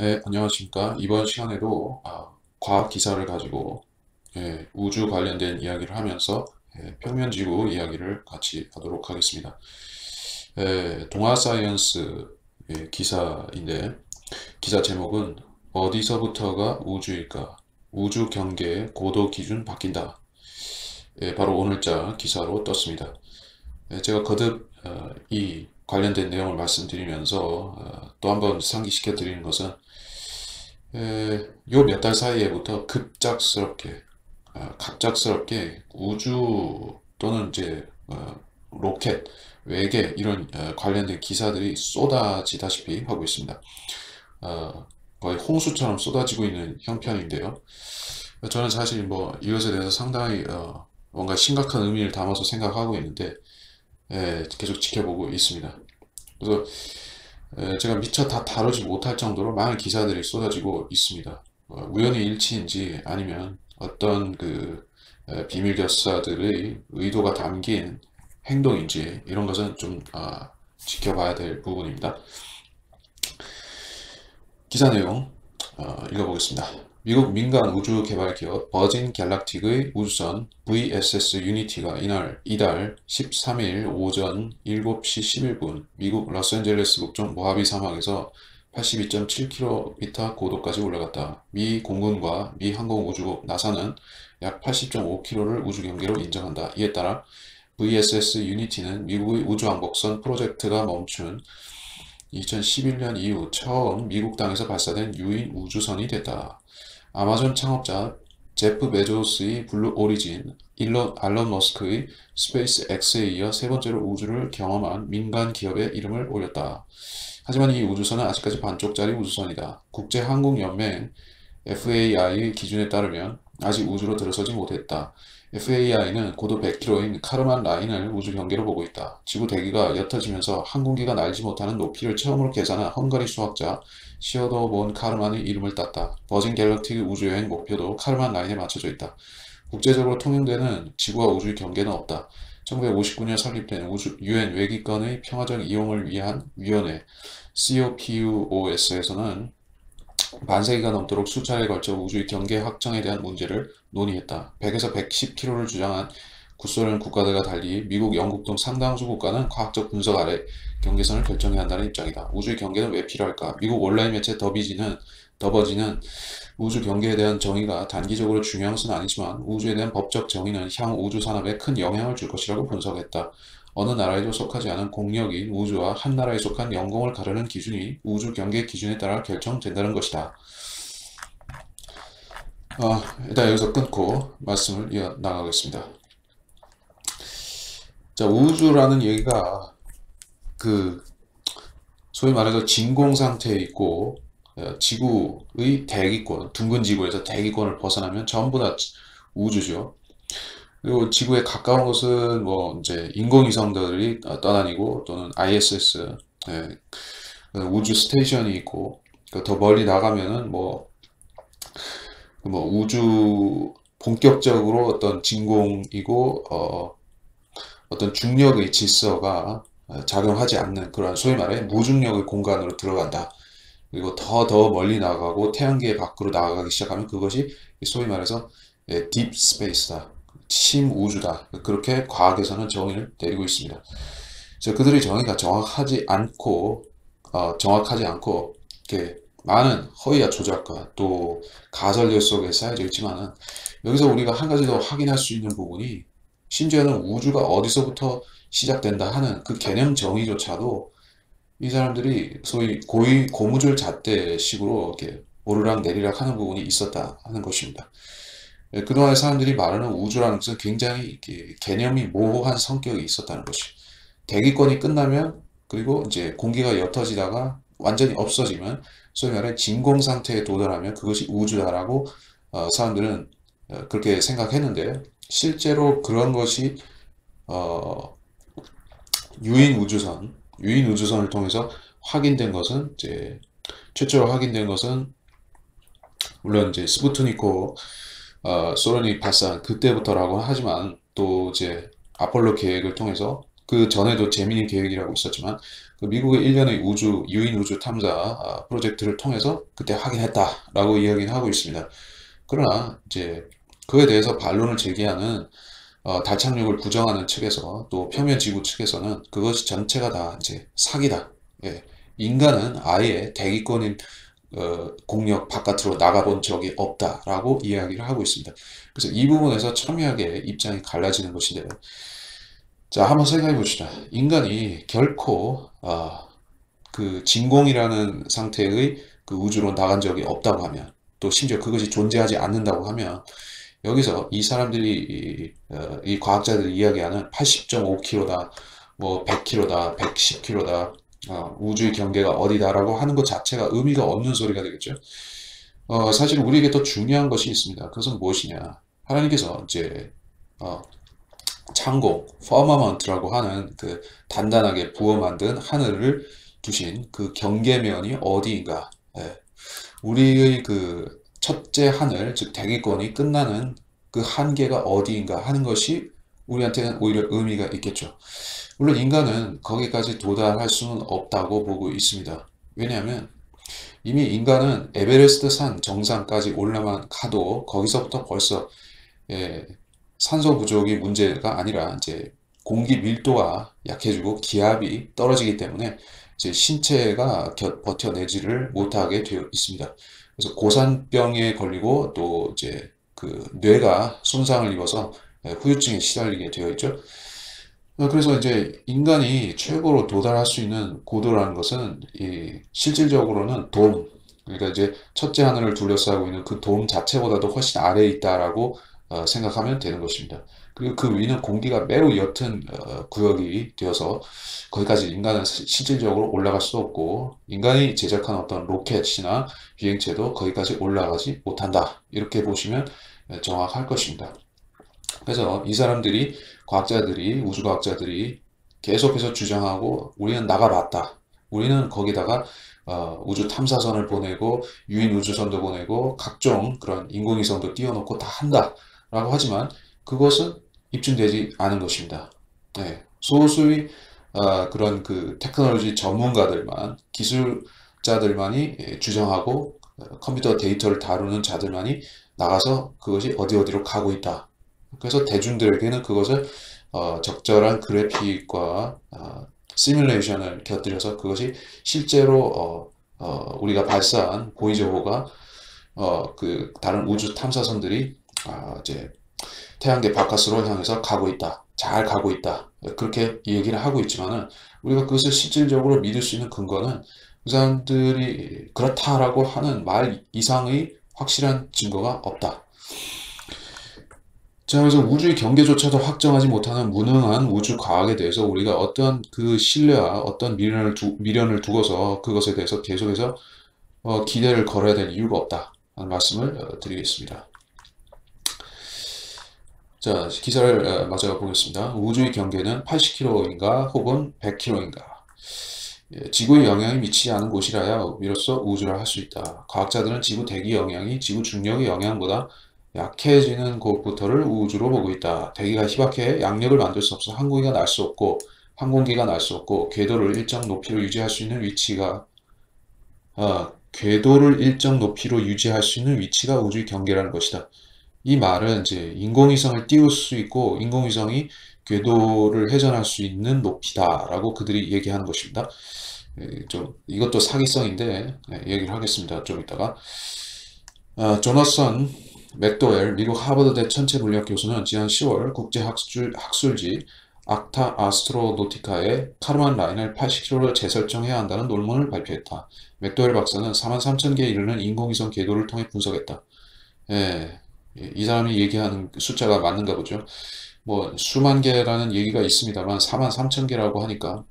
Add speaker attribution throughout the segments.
Speaker 1: 네, 안녕하십니까. 이번 시간에도 아, 과학 기사를 가지고 예, 우주 관련된 이야기를 하면서 예, 평면 지구 이야기를 같이 하도록 하겠습니다. 예, 동아사이언스 예, 기사인데 기사 제목은 어디서부터가 우주일까? 우주 경계의 고도 기준 바뀐다. 예, 바로 오늘자 기사로 떴습니다. 예, 제가 거듭 어, 이 관련된 내용을 말씀드리면서 어, 또 한번 상기시켜 드리는 것은 요 몇 달 사이에부터 급작스럽게 어, 갑작스럽게 우주 또는 이제 어, 로켓 외계 이런 어, 관련된 기사들이 쏟아지다시피 하고 있습니다. 어, 거의 홍수처럼 쏟아지고 있는 형편인데요. 저는 사실 뭐 이것에 대해서 상당히 어, 뭔가 심각한 의미를 담아서 생각하고 있는데 예, 계속 지켜보고 있습니다. 그래서 예, 제가 미처 다 다루지 못할 정도로 많은 기사들이 쏟아지고 있습니다. 어, 우연의 일치인지 아니면 어떤 그 예, 비밀 결사들의 의도가 담긴 행동인지 이런 것은 좀 아, 지켜봐야 될 부분입니다. 기사 내용 어, 읽어보겠습니다. 미국 민간 우주 개발 기업 버진 갤락틱의 우주선 VSS 유니티가 이날 이달 13일 오전 7시 11분 미국 로스앤젤레스 북쪽 모하비 사막에서 82.7km 고도까지 올라갔다. 미 공군과 미 항공우주국 나사는 약 80.5km를 우주 경계로 인정한다. 이에 따라 VSS 유니티는 미국의 우주왕복선 프로젝트가 멈춘 2011년 이후 처음 미국 땅에서 발사된 유인 우주선이 됐다. 아마존 창업자 제프 베조스의 블루 오리진, 일론, 알론 머스크의 스페이스 X에 이어 세 번째로 우주를 경험한 민간 기업의 이름을 올렸다. 하지만 이 우주선은 아직까지 반쪽짜리 우주선이다. 국제항공연맹 FAI의 기준에 따르면 아직 우주로 들어서지 못했다. FAI는 고도 100km인 카르만 라인을 우주 경계로 보고 있다. 지구 대기가 옅어지면서 항공기가 날지 못하는 높이를 처음으로 계산한 헝가리 수학자 시어더 본 카르만의 이름을 땄다. 버진 갤럭틱 우주여행 목표도 카르만 라인에 맞춰져 있다. 국제적으로 통용되는 지구와 우주의 경계는 없다. 1959년 설립된 우주 유엔 외기권의 평화적 이용을 위한 위원회 COPUOS에서는 반세기가 넘도록 수차례에 걸쳐 우주의 경계 확정에 대한 문제를 논의했다. 100에서 110km를 주장한 구소련 국가들과 달리 미국, 영국 등 상당수 국가는 과학적 분석 아래 경계선을 결정해야 한다는 입장이다. 우주의 경계는 왜 필요할까? 미국 온라인 매체 더비지는 더버지는 우주 경계에 대한 정의가 단기적으로 중요한 것은 아니지만 우주에 대한 법적 정의는 향후 우주 산업에 큰 영향을 줄 것이라고 분석했다. 어느 나라에도 속하지 않은 공력인 우주와 한 나라에 속한 영공을 가르는 기준이 우주 경계 기준에 따라 결정된다는 것이다. 어, 일단 여기서 끊고 말씀을 이어 나가겠습니다. 자, 우주라는 얘기가 그 소위 말해서 진공 상태에 있고 어, 지구의 대기권, 둥근 지구에서 대기권을 벗어나면 전부 다 우주죠. 그리고 지구에 가까운 것은 뭐 이제 인공위성들이 떠다니고 또는 ISS 예, 우주 스테이션이 있고 그더 멀리 나가면은 뭐, 뭐 우주 본격적으로 어떤 진공이고 어, 어떤 중력의 질서가 작용하지 않는 그런 소위 말해 무중력의 공간으로 들어간다. 그리고 더 더 멀리 나가고 태양계 밖으로 나가기 시작하면 그것이 소위 말해서 딥 예, 스페이스다. 심 우주다. 그렇게 과학에서는 정의를 내리고 있습니다. 그래서 그들의 정의가 정확하지 않고 어, 정확하지 않고 이렇게 많은 허위와 조작과 또 가설들 속에 쌓여져 있지만은 여기서 우리가 한 가지 더 확인할 수 있는 부분이 심지어는 우주가 어디서부터 시작된다 하는 그 개념 정의조차도 이 사람들이 소위 고의 고무줄 잣대식으로 이렇게 오르락 내리락 하는 부분이 있었다 하는 것입니다. 예, 그동안 사람들이 말하는 우주라는 것은 굉장히 개념이 모호한 성격이 있었다는 것이. 대기권이 끝나면 그리고 이제 공기가 옅어지다가 완전히 없어지면 소위 말해 진공 상태에 도달하면 그것이 우주다라고 어, 사람들은 어, 그렇게 생각했는데 실제로 그런 것이 어, 유인 우주선, 유인 우주선을 통해서 확인된 것은 이제 최초로 확인된 것은 물론 이제 스푸트니코 어, 소련이 발사한 그때부터라고 하지만 또 이제 아폴로 계획을 통해서 그 전에도 재민이 계획이라고 있었지만 그 미국의 일련의 우주 유인 우주 탐사 아, 프로젝트를 통해서 그때 확인했다라고 이야기는 하고 있습니다. 그러나 이제 그에 대해서 반론을 제기하는 어, 달 착륙을 부정하는 측에서 또 표면 지구 측에서는 그것이 전체가 다 이제 사기다. 예. 인간은 아예 대기권인 어, 공력 바깥으로 나가본 적이 없다라고 이야기를 하고 있습니다. 그래서 이 부분에서 첨예하게 입장이 갈라지는 것인데 자 한번 생각해 봅시다. 인간이 결코 어, 그 진공이라는 상태의 그 우주로 나간 적이 없다고 하면 또 심지어 그것이 존재하지 않는다고 하면 여기서 이 사람들이 이, 어, 이 과학자들이 이야기하는 80.5km다 뭐 100km다 110km다 어, 우주의 경계가 어디다라고 하는 것 자체가 의미가 없는 소리가 되겠죠. 어, 사실 우리에게 더 중요한 것이 있습니다. 그것은 무엇이냐? 하나님께서 이제 어, 창고, firmament라고 하는 그 단단하게 부어 만든 하늘을 두신 그 경계면이 어디인가? 예. 우리의 그 첫째 하늘, 즉 대기권이 끝나는 그 한계가 어디인가 하는 것이 우리한테는 오히려 의미가 있겠죠. 물론 인간은 거기까지 도달할 수는 없다고 보고 있습니다. 왜냐하면 이미 인간은 에베레스트 산 정상까지 올라만 가도 거기서부터 벌써 예, 산소 부족이 문제가 아니라 이제 공기 밀도가 약해지고 기압이 떨어지기 때문에 이제 신체가 버텨내지를 못하게 되어 있습니다. 그래서 고산병에 걸리고 또 이제 그 뇌가 손상을 입어서 예, 후유증에 시달리게 되어 있죠. 어, 그래서 이제 인간이 최고로 도달할 수 있는 고도라는 것은 이 실질적으로는 돔, 그러니까 이제 첫째 하늘을 둘러싸고 있는 그 돔 자체보다도 훨씬 아래에 있다라고 어, 생각하면 되는 것입니다. 그리고 그 위는 공기가 매우 옅은 어, 구역이 되어서 거기까지 인간은 실질적으로 올라갈 수도 없고 인간이 제작한 어떤 로켓이나 비행체도 거기까지 올라가지 못한다. 이렇게 보시면 정확할 것입니다. 그래서 이 사람들이 과학자들이 우주과학자들이 계속해서 주장하고 우리는 나가봤다. 우리는 거기다가 어, 우주 탐사선을 보내고 유인 우주선도 보내고 각종 그런 인공위성도 띄워놓고 다 한다라고 하지만 그것은 입증되지 않은 것입니다. 네, 소수의 어, 그런 그 테크놀로지 전문가들만 기술자들만이 예, 주장하고 어, 컴퓨터 데이터를 다루는 자들만이 나가서 그것이 어디 어디로 가고 있다. 그래서 대중들에게는 그것을 어, 적절한 그래픽과 어, 시뮬레이션을 곁들여서 그것이 실제로 어, 어, 우리가 발사한 보이저호가 어, 그 다른 우주 탐사선들이 아, 이제 태양계 바깥으로 향해서 가고 있다. 잘 가고 있다. 그렇게 얘기를 하고 있지만은 우리가 그것을 실질적으로 믿을 수 있는 근거는 그 사람들이 그렇다라고 하는 말 이상의 확실한 증거가 없다. 자, 그래서 우주의 경계조차도 확정하지 못하는 무능한 우주 과학에 대해서 우리가 어떤 그 신뢰와 어떤 미련을, 두, 미련을 두고서 그것에 대해서 계속해서 어, 기대를 걸어야 될 이유가 없다. 하는 말씀을 어, 드리겠습니다. 자, 기사를 어, 마저 보겠습니다. 우주의 경계는 80km인가 혹은 100km인가. 예, 지구의 영향이 미치지 않은 곳이라야 비로소 우주를 할수 있다. 과학자들은 지구 대기 영향이 지구 중력의 영향보다 약해지는 곳부터를 우주로 보고 있다. 대기가 희박해 양력을 만들 수 없어 항공기가 날 수 없고 항공기가 날 수 없고 궤도를 일정 높이로 유지할 수 있는 위치가 어, 궤도를 일정 높이로 유지할 수 있는 위치가 우주의 경계라는 것이다. 이 말은 이제 인공위성을 띄울 수 있고 인공위성이 궤도를 회전할 수 있는 높이다라고 그들이 얘기하는 것입니다. 예, 좀 이것도 사기성인데 네, 얘기를 하겠습니다. 좀 이따가 어, 조나선 맥도웰 미국 하버드대 천체 물리학 교수는 지난 10월 국제학술, 학술지 악타 아스트로노티카의 카르만 라인을 80km로 재설정해야 한다는 논문을 발표했다. 맥도웰 박사는 4만 3천 개에 이르는 인공위성 궤도를 통해 분석했다. 예, 이 사람이 얘기하는 숫자가 맞는가 보죠. 뭐 수만 개라는 얘기가 있습니다만 4만 3천 개라고 하니까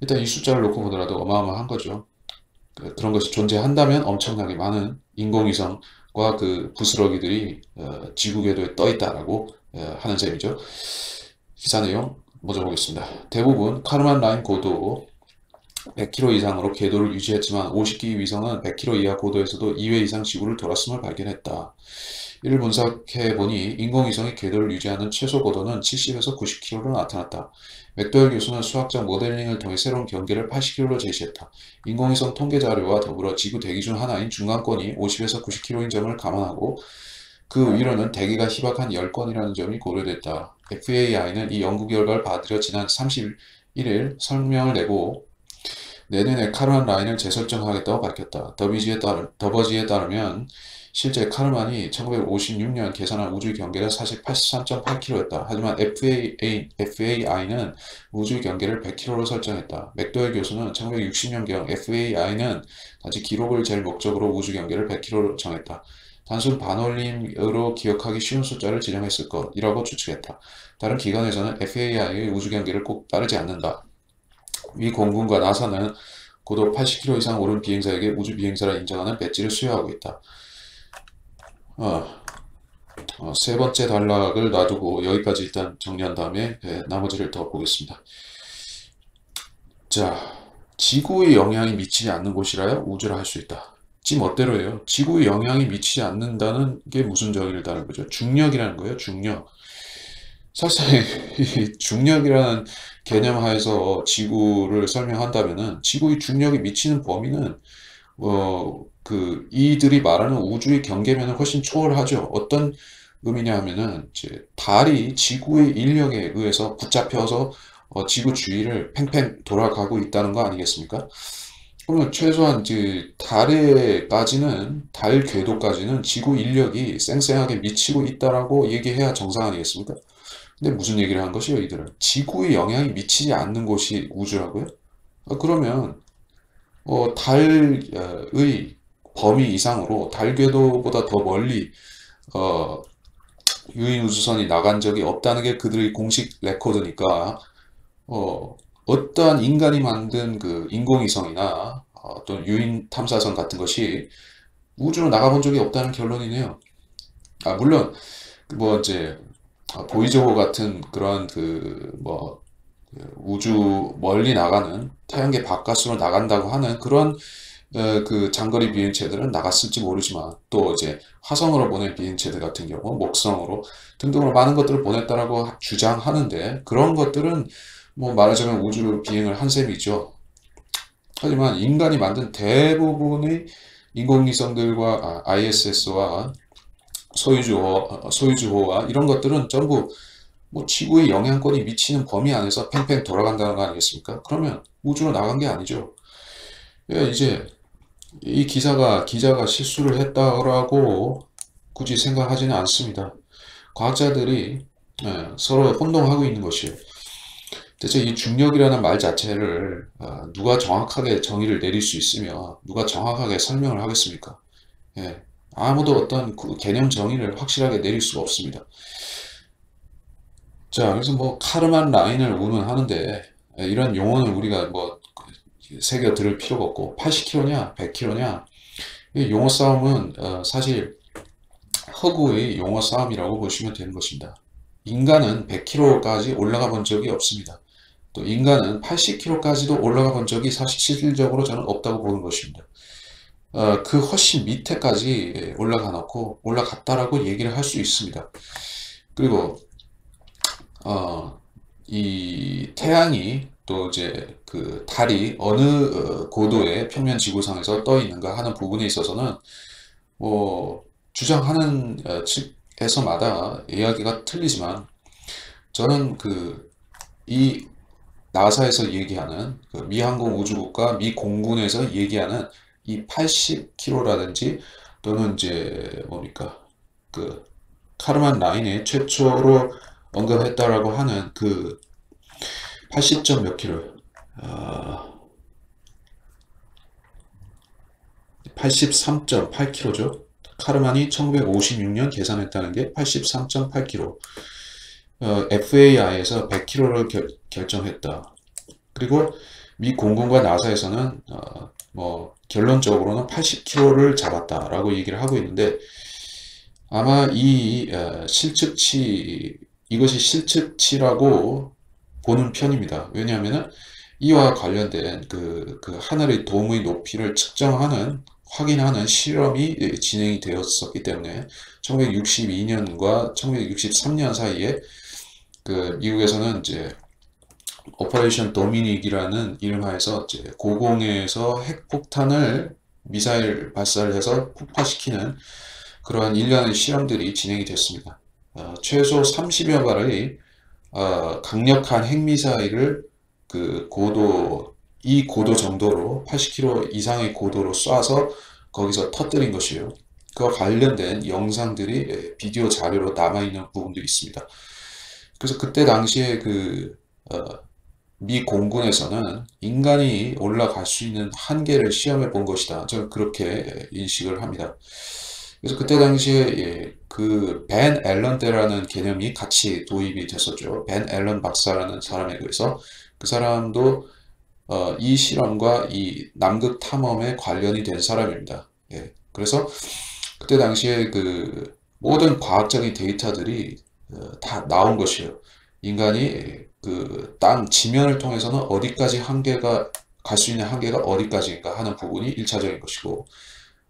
Speaker 1: 일단 이 숫자를 놓고 보더라도 어마어마한 거죠. 그, 그런 것이 존재한다면 엄청나게 많은 인공위성 과 그 부스러기들이 어, 지구 궤도에 떠 있다라고 어, 하는 셈이죠. 기사 내용 먼저 보겠습니다. 대부분 카르만 라인 고도 100km 이상으로 궤도를 유지했지만 50기 위성은 100km 이하 고도에서도 2회 이상 지구를 돌았음을 발견했다. 이를 분석해 보니 인공위성의 궤도를 유지하는 최소 고도는 70에서 90km로 나타났다. 맥도웰 교수는 수학적 모델링을 통해 새로운 경계를 80km로 제시했다. 인공위성 통계 자료와 더불어 지구 대기 중 하나인 중간권이 50에서 90km인 점을 감안하고 그 위로는 대기가 희박한 10건이라는 점이 고려됐다. FAI는 이 연구 결과를 받아들여 지난 31일 설명을 내고 내년에 카르만 라인을 재설정하겠다고 밝혔다. 더비지에 따르, 더버지에 따르면 실제 카르만이 1956년 계산한 우주 경계는 사실 83.8km였다. 하지만 FAA, FAI는 우주 경계를 100km로 설정했다. 맥도웰 교수는 1960년경 FAI는 단지 기록을 잴 목적으로 우주 경계를 100km로 정했다. 단순 반올림으로 기억하기 쉬운 숫자를 지정했을 것이라고 추측했다. 다른 기관에서는 FAI의 우주 경계를 꼭 따르지 않는다. 미 공군과 나사는 고도 80km 이상 오른 비행사에게 우주 비행사라 인정하는 배지를 수여하고 있다. 어, 어, 세 번째 단락을 놔두고 여기까지 일단 정리한 다음에 네, 나머지를 더 보겠습니다. 자, 지구의 영향이 미치지 않는 곳이라야 우주를 할 수 있다. 지 멋대로예요. 지구의 영향이 미치지 않는다는 게 무슨 정의를 거죠? 중력이라는 거예요. 중력. 사실 중력이라는 개념 하에서 지구를 설명한다면은 지구의 중력이 미치는 범위는 어, 그 이들이 말하는 우주의 경계면을 훨씬 초월하죠. 어떤 의미냐 하면은 이제 달이 지구의 인력에 의해서 붙잡혀서 어, 지구 주위를 팽팽 돌아가고 있다는 거 아니겠습니까? 그러면 최소한 이제 달에까지는 달 궤도까지는 지구 인력이 쌩쌩하게 미치고 있다라고 얘기해야 정상 아니겠습니까? 근데 무슨 얘기를 한 것이요, 이들은? 지구의 영향이 미치지 않는 곳이 우주라고요? 어, 그러면 어, 달의 범위 이상으로 달 궤도보다 더 멀리 어, 유인 우주선이 나간 적이 없다는 게 그들의 공식 레코드니까 어, 어떠한 인간이 만든 그 인공위성이나 어, 또 유인 탐사선 같은 것이 우주로 나가본 적이 없다는 결론이네요. 아 물론 뭐 이제 보이저호 같은 그런 그뭐 그 우주 멀리 나가는 태양계 바깥으로 나간다고 하는 그런 어, 그 장거리 비행체들은 나갔을지 모르지만 또 이제 화성으로 보낸 비행체들 같은 경우 목성으로 등등으로 많은 것들을 보냈다라고 주장하는데 그런 것들은 뭐 말하자면 우주 비행을 한 셈이죠. 하지만 인간이 만든 대부분의 인공위성들과 아, ISS와 소유주호, 소유주호와 이런 것들은 전부 뭐 지구의 영향권이 미치는 범위 안에서 팽팽 돌아간다는 거 아니겠습니까? 그러면 우주로 나간 게 아니죠. 예, 이제 이 기사가 기자가 실수를 했다라고 굳이 생각하지는 않습니다. 과학자들이 예, 서로 혼동하고 있는 것이에요. 대체 이 중력이라는 말 자체를 어, 누가 정확하게 정의를 내릴 수 있으며 누가 정확하게 설명을 하겠습니까? 예, 아무도 어떤 그 개념 정의를 확실하게 내릴 수가 없습니다. 자, 그래서 뭐 카르만 라인을 운운하는데 예, 이런 용어는 우리가 뭐 새겨 들을 필요가 없고 80km냐 100km냐 용어 싸움은 어, 사실 허구의 용어 싸움이라고 보시면 되는 것입니다. 인간은 100km까지 올라가 본 적이 없습니다. 또 인간은 80km까지도 올라가 본 적이 사실 실질적으로 저는 없다고 보는 것입니다. 어, 그 훨씬 밑에까지 올라가 놓고 올라갔다라고 얘기를 할 수 있습니다. 그리고 어, 이 태양이 또 이제 그 달이 어느 어, 고도의 평면 지구상에서 떠 있는가 하는 부분에 있어서는 뭐 주장하는 어, 측에서마다 이야기가 틀리지만 저는 그 이 나사에서 얘기하는 그 미 항공 우주국과 미 공군에서 얘기하는 이 80km라든지 또는 이제 뭡니까? 그 카르만 라인에 최초로 언급했다라고 하는 그 80점 몇 킬로 아, 83.8kg죠. 카르만이 1956년 계산했다는 게 83.8kg. 어, FAI에서 100kg를 결, 결정했다. 그리고 미 공군과 나사에서는 어, 뭐 결론적으로는 80kg를 잡았다라고 얘기를 하고 있는데 아마 이 어, 실측치 이것이 실측치라고 보는 편입니다. 왜냐하면 이와 관련된 그, 그 하늘의 도무의 높이를 측정하는 확인하는 실험이 예, 진행이 되었었기 때문에 1962년과 1963년 사이에 그 미국에서는 이제 Operation Dominic이라는 이름하에서 이제 고공에서 핵폭탄을 미사일 발사를 해서 폭파시키는 그러한 일련의 실험들이 진행이 됐습니다. 어, 최소 30여 발의 어, 강력한 핵미사일을 그 고도 이 고도 정도로 80km 이상의 고도로 쏴서 거기서 터뜨린 것이요. 그와 관련된 영상들이 예, 비디오 자료로 남아있는 부분도 있습니다. 그래서 그때 당시에 그, 어, 미 공군에서는 인간이 올라갈 수 있는 한계를 시험해 본 것이다. 저는 그렇게 인식을 합니다. 그래서 그때 당시에 예, 그 벤 앨런대라는 개념이 같이 도입이 됐었죠. 벤 앨런 박사라는 사람에 의해서 그 사람도 어, 이 실험과 이 남극 탐험에 관련이 된 사람입니다. 예, 그래서 그때 당시에 그 모든 과학적인 데이터들이 어, 다 나온 것이에요. 인간이 그 땅 지면을 통해서는 어디까지 한계가 갈 수 있는 한계가 어디까지인가 하는 부분이 1차적인 것이고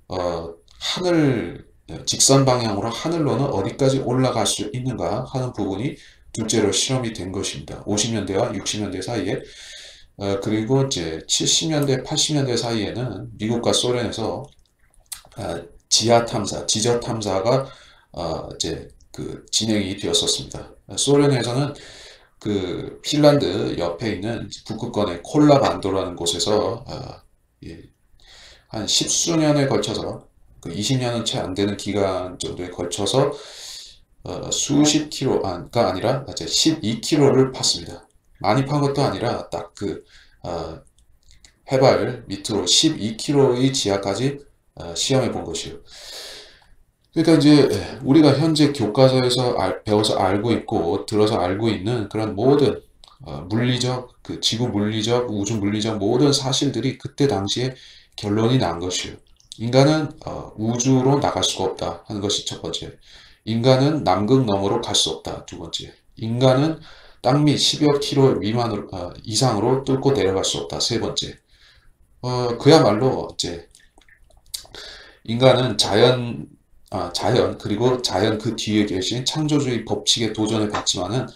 Speaker 1: 어, 하늘 직선 방향으로 하늘로는 어디까지 올라갈 수 있는가 하는 부분이 둘째로 실험이 된 것입니다. 50년대와 60년대 사이에 어, 그리고 이제 70년대, 80년대 사이에는 미국과 소련에서 어, 지하 탐사, 지저 탐사가 어, 이제 그 진행이 되었었습니다. 소련에서는 그 핀란드 옆에 있는 북극권의 콜라반도라는 곳에서 어, 예, 한 십수년에 걸쳐서 그 20년은 채 안 되는 기간 정도에 걸쳐서 어, 수십 킬로가 아니라 이제 12킬로를 팠습니다. 많이 판 것도 아니라 딱그 어, 해발 밑으로 12킬로의 지하까지 어, 시험해 본 것이요. 그러니까 이제 우리가 현재 교과서에서 알, 배워서 알고 있고 들어서 알고 있는 그런 모든 어, 물리적, 그 지구 물리적, 우주 물리적 모든 사실들이 그때 당시에 결론이 난 것이요. 인간은 어, 우주로 나갈 수가 없다 하는 것이 첫 번째. 인간은 남극 너머로 갈 수 없다 두 번째. 인간은 땅 밑 10여 킬로 미만으로 어, 이상으로 뚫고 내려갈 수 없다 세 번째. 어, 그야말로 이제 인간은 자연 아, 자연 그리고 자연 그 뒤에 계신 창조주의 법칙에 도전을 받지만은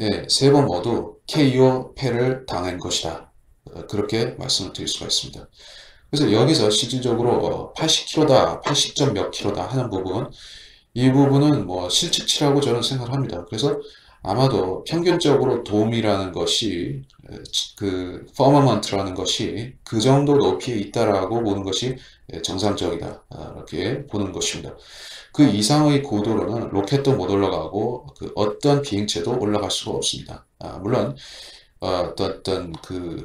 Speaker 1: 예, 세번 모두 KO 패를 당한 것이다. 어, 그렇게 말씀을 드릴 수가 있습니다. 그래서 여기서 실질적으로 80km다, 80점 몇 킬로다 하는 부분, 이 부분은 뭐 실측치라고 저는 생각을 합니다. 그래서 아마도 평균적으로 돔이라는 것이 그 firmament라는 것이 그 정도 높이에 있다라고 보는 것이 정상적이다 이렇게 보는 것입니다. 그 이상의 고도로는 로켓도 못 올라가고 그 어떤 비행체도 올라갈 수가 없습니다. 아, 물론 어, 어떤 그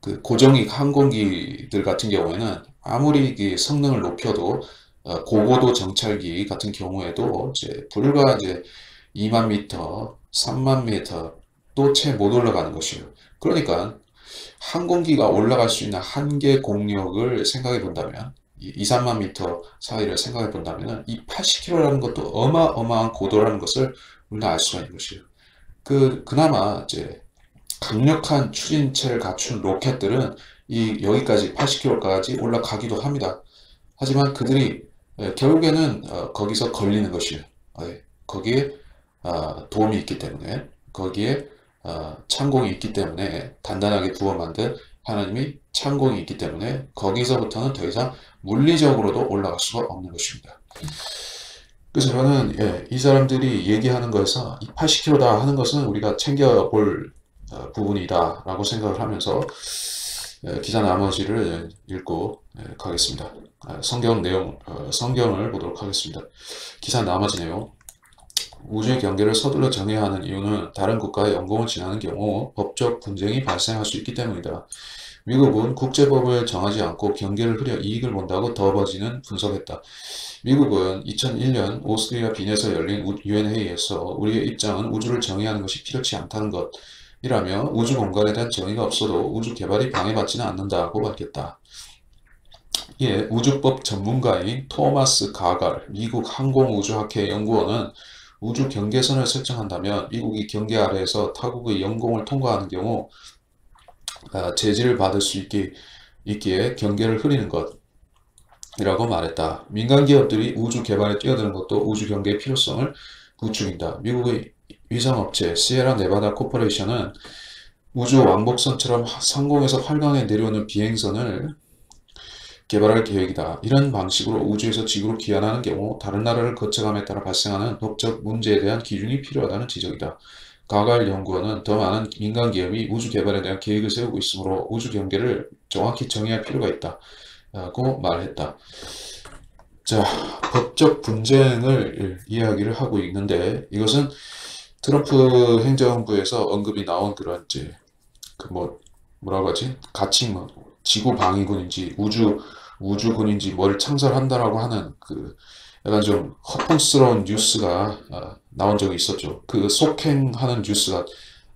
Speaker 1: 그 고정익 항공기들 같은 경우에는 아무리 성능을 높여도 어, 고고도 정찰기 같은 경우에도 이제 불과 이제 2만 미터, 3만 미터 또 채 못 올라가는 것이에요. 그러니까 항공기가 올라갈 수 있는 한계 공력을 생각해 본다면 2, 3만 미터 사이를 생각해 본다면 이 80km라는 것도 어마어마한 고도라는 것을 우리가 알 수가 있는 것이에요. 그 그나마 이제 강력한 추진체를 갖춘 로켓들은 이 여기까지 80km까지 올라가기도 합니다. 하지만 그들이 결국에는 어, 거기서 걸리는 것이에요. 예, 거기에 어, 도움이 있기 때문에 거기에 어, 창공이 있기 때문에 단단하게 부어 만든 하나님이 창공이 있기 때문에 거기서부터는 더 이상 물리적으로도 올라갈 수가 없는 것입니다. 그래서 저는 예, 이 사람들이 얘기하는 거에서 80km다 하는 것은 우리가 챙겨볼 어, 부분이다 라고 생각을 하면서 기사 나머지를 읽고 가겠습니다. 아, 성경 내용, 어, 성경을 보도록 하겠습니다. 기사 나머지 내용 우주의 경계를 서둘러 정해야 하는 이유는 다른 국가의 영공을 지나는 경우 법적 분쟁이 발생할 수 있기 때문이다. 미국은 국제법을 정하지 않고 경계를 흐려 이익을 본다고 더버지는 분석했다. 미국은 2001년 오스트리아 빈에서 열린 유엔 회의에서 우리의 입장은 우주를 정의하는 것이 필요치 않다는 것, 이라며 우주 공간에 대한 정의가 없어도 우주 개발이 방해받지는 않는다고 밝혔다. 이에 우주법 전문가인 토마스 가갈 미국 항공우주학회 연구원은 우주 경계선을 설정한다면 미국이 경계 아래에서 타국의 영공을 통과하는 경우 아, 제지를 받을 수 있기, 있기에 경계를 흐리는 것 이라고 말했다. 민간 기업들이 우주 개발에 뛰어드는 것도 우주 경계의 필요성을 부추긴다. 미국의 위성업체 시에라 네바다 코퍼레이션은 우주 왕복선처럼 상공에서 활강에 내려오는 비행선을 개발할 계획이다. 이런 방식으로 우주에서 지구로 귀환하는 경우 다른 나라를 거쳐감에 따라 발생하는 법적 문제에 대한 기준이 필요하다는 지적이다. 가갈 연구원은 더 많은 민간 기업이 우주 개발에 대한 계획을 세우고 있으므로 우주 경계를 정확히 정의할 필요가 있다. 라고 말했다. 자, 법적 분쟁을 이야기를 하고 있는데 이것은 트럼프 행정부에서 언급이 나온 그런 이제 그 뭐 뭐라고 하지? 가칭 뭐 지구 방위군인지 우주 우주군인지 뭘 창설한다라고 하는 그 약간 좀 허풍스러운 뉴스가 어, 나온 적이 있었죠. 그 속행하는 뉴스가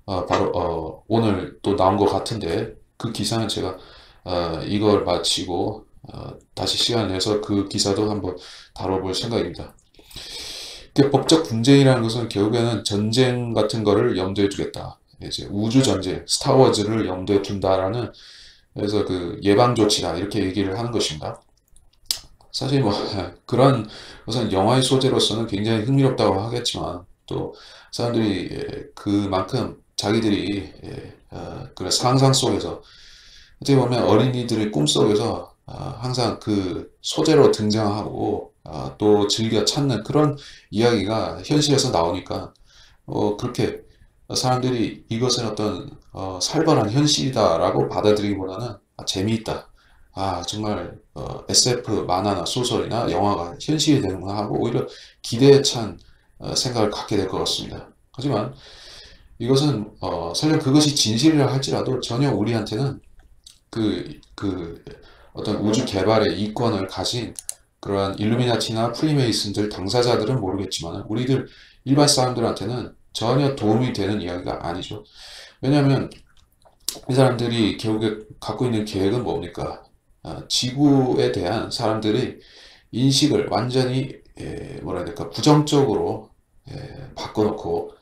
Speaker 1: 어, 바로 어, 오늘 또 나온 것 같은데 그 기사는 제가 어, 이걸 마치고 어, 다시 시간을 내서 그 기사도 한번 다뤄볼 생각입니다. 법적 분쟁이라는 것은 결국에는 전쟁 같은 거를 염두에 두겠다. 이제 우주 전쟁, 스타워즈를 염두에 둔다라는 그래서 그 예방 조치다 이렇게 얘기를 하는 것입니다. 사실 뭐 그런 우선 영화의 소재로서는 굉장히 흥미롭다고 하겠지만 또 사람들이 예, 그만큼 자기들이 그런 상상 속에서 어떻게 보면 어린이들의 꿈 속에서 어, 항상 그 소재로 등장하고 어, 또 즐겨 찾는 그런 이야기가 현실에서 나오니까 어, 그렇게 사람들이 이것은 어떤 어, 살벌한 현실이다라고 받아들이기보다는 아, 재미있다. 아 정말 어, SF 만화나 소설이나 영화가 현실이 되는구나 하고 오히려 기대에 찬 어, 생각을 갖게 될 것 같습니다. 하지만 이것은 어, 설령 그것이 진실이라 할지라도 전혀 우리한테는 그, 그 어떤 우주 개발의 이권을 가진 그러한 일루미나티나 프리메이슨들 당사자들은 모르겠지만 우리들 일반 사람들한테는 전혀 도움이 되는 이야기가 아니죠. 왜냐하면 이 사람들이 결국에 갖고 있는 계획은 뭡니까? 아, 지구에 대한 사람들의 인식을 완전히 에, 뭐라 해야 될까 부정적으로 에, 바꿔놓고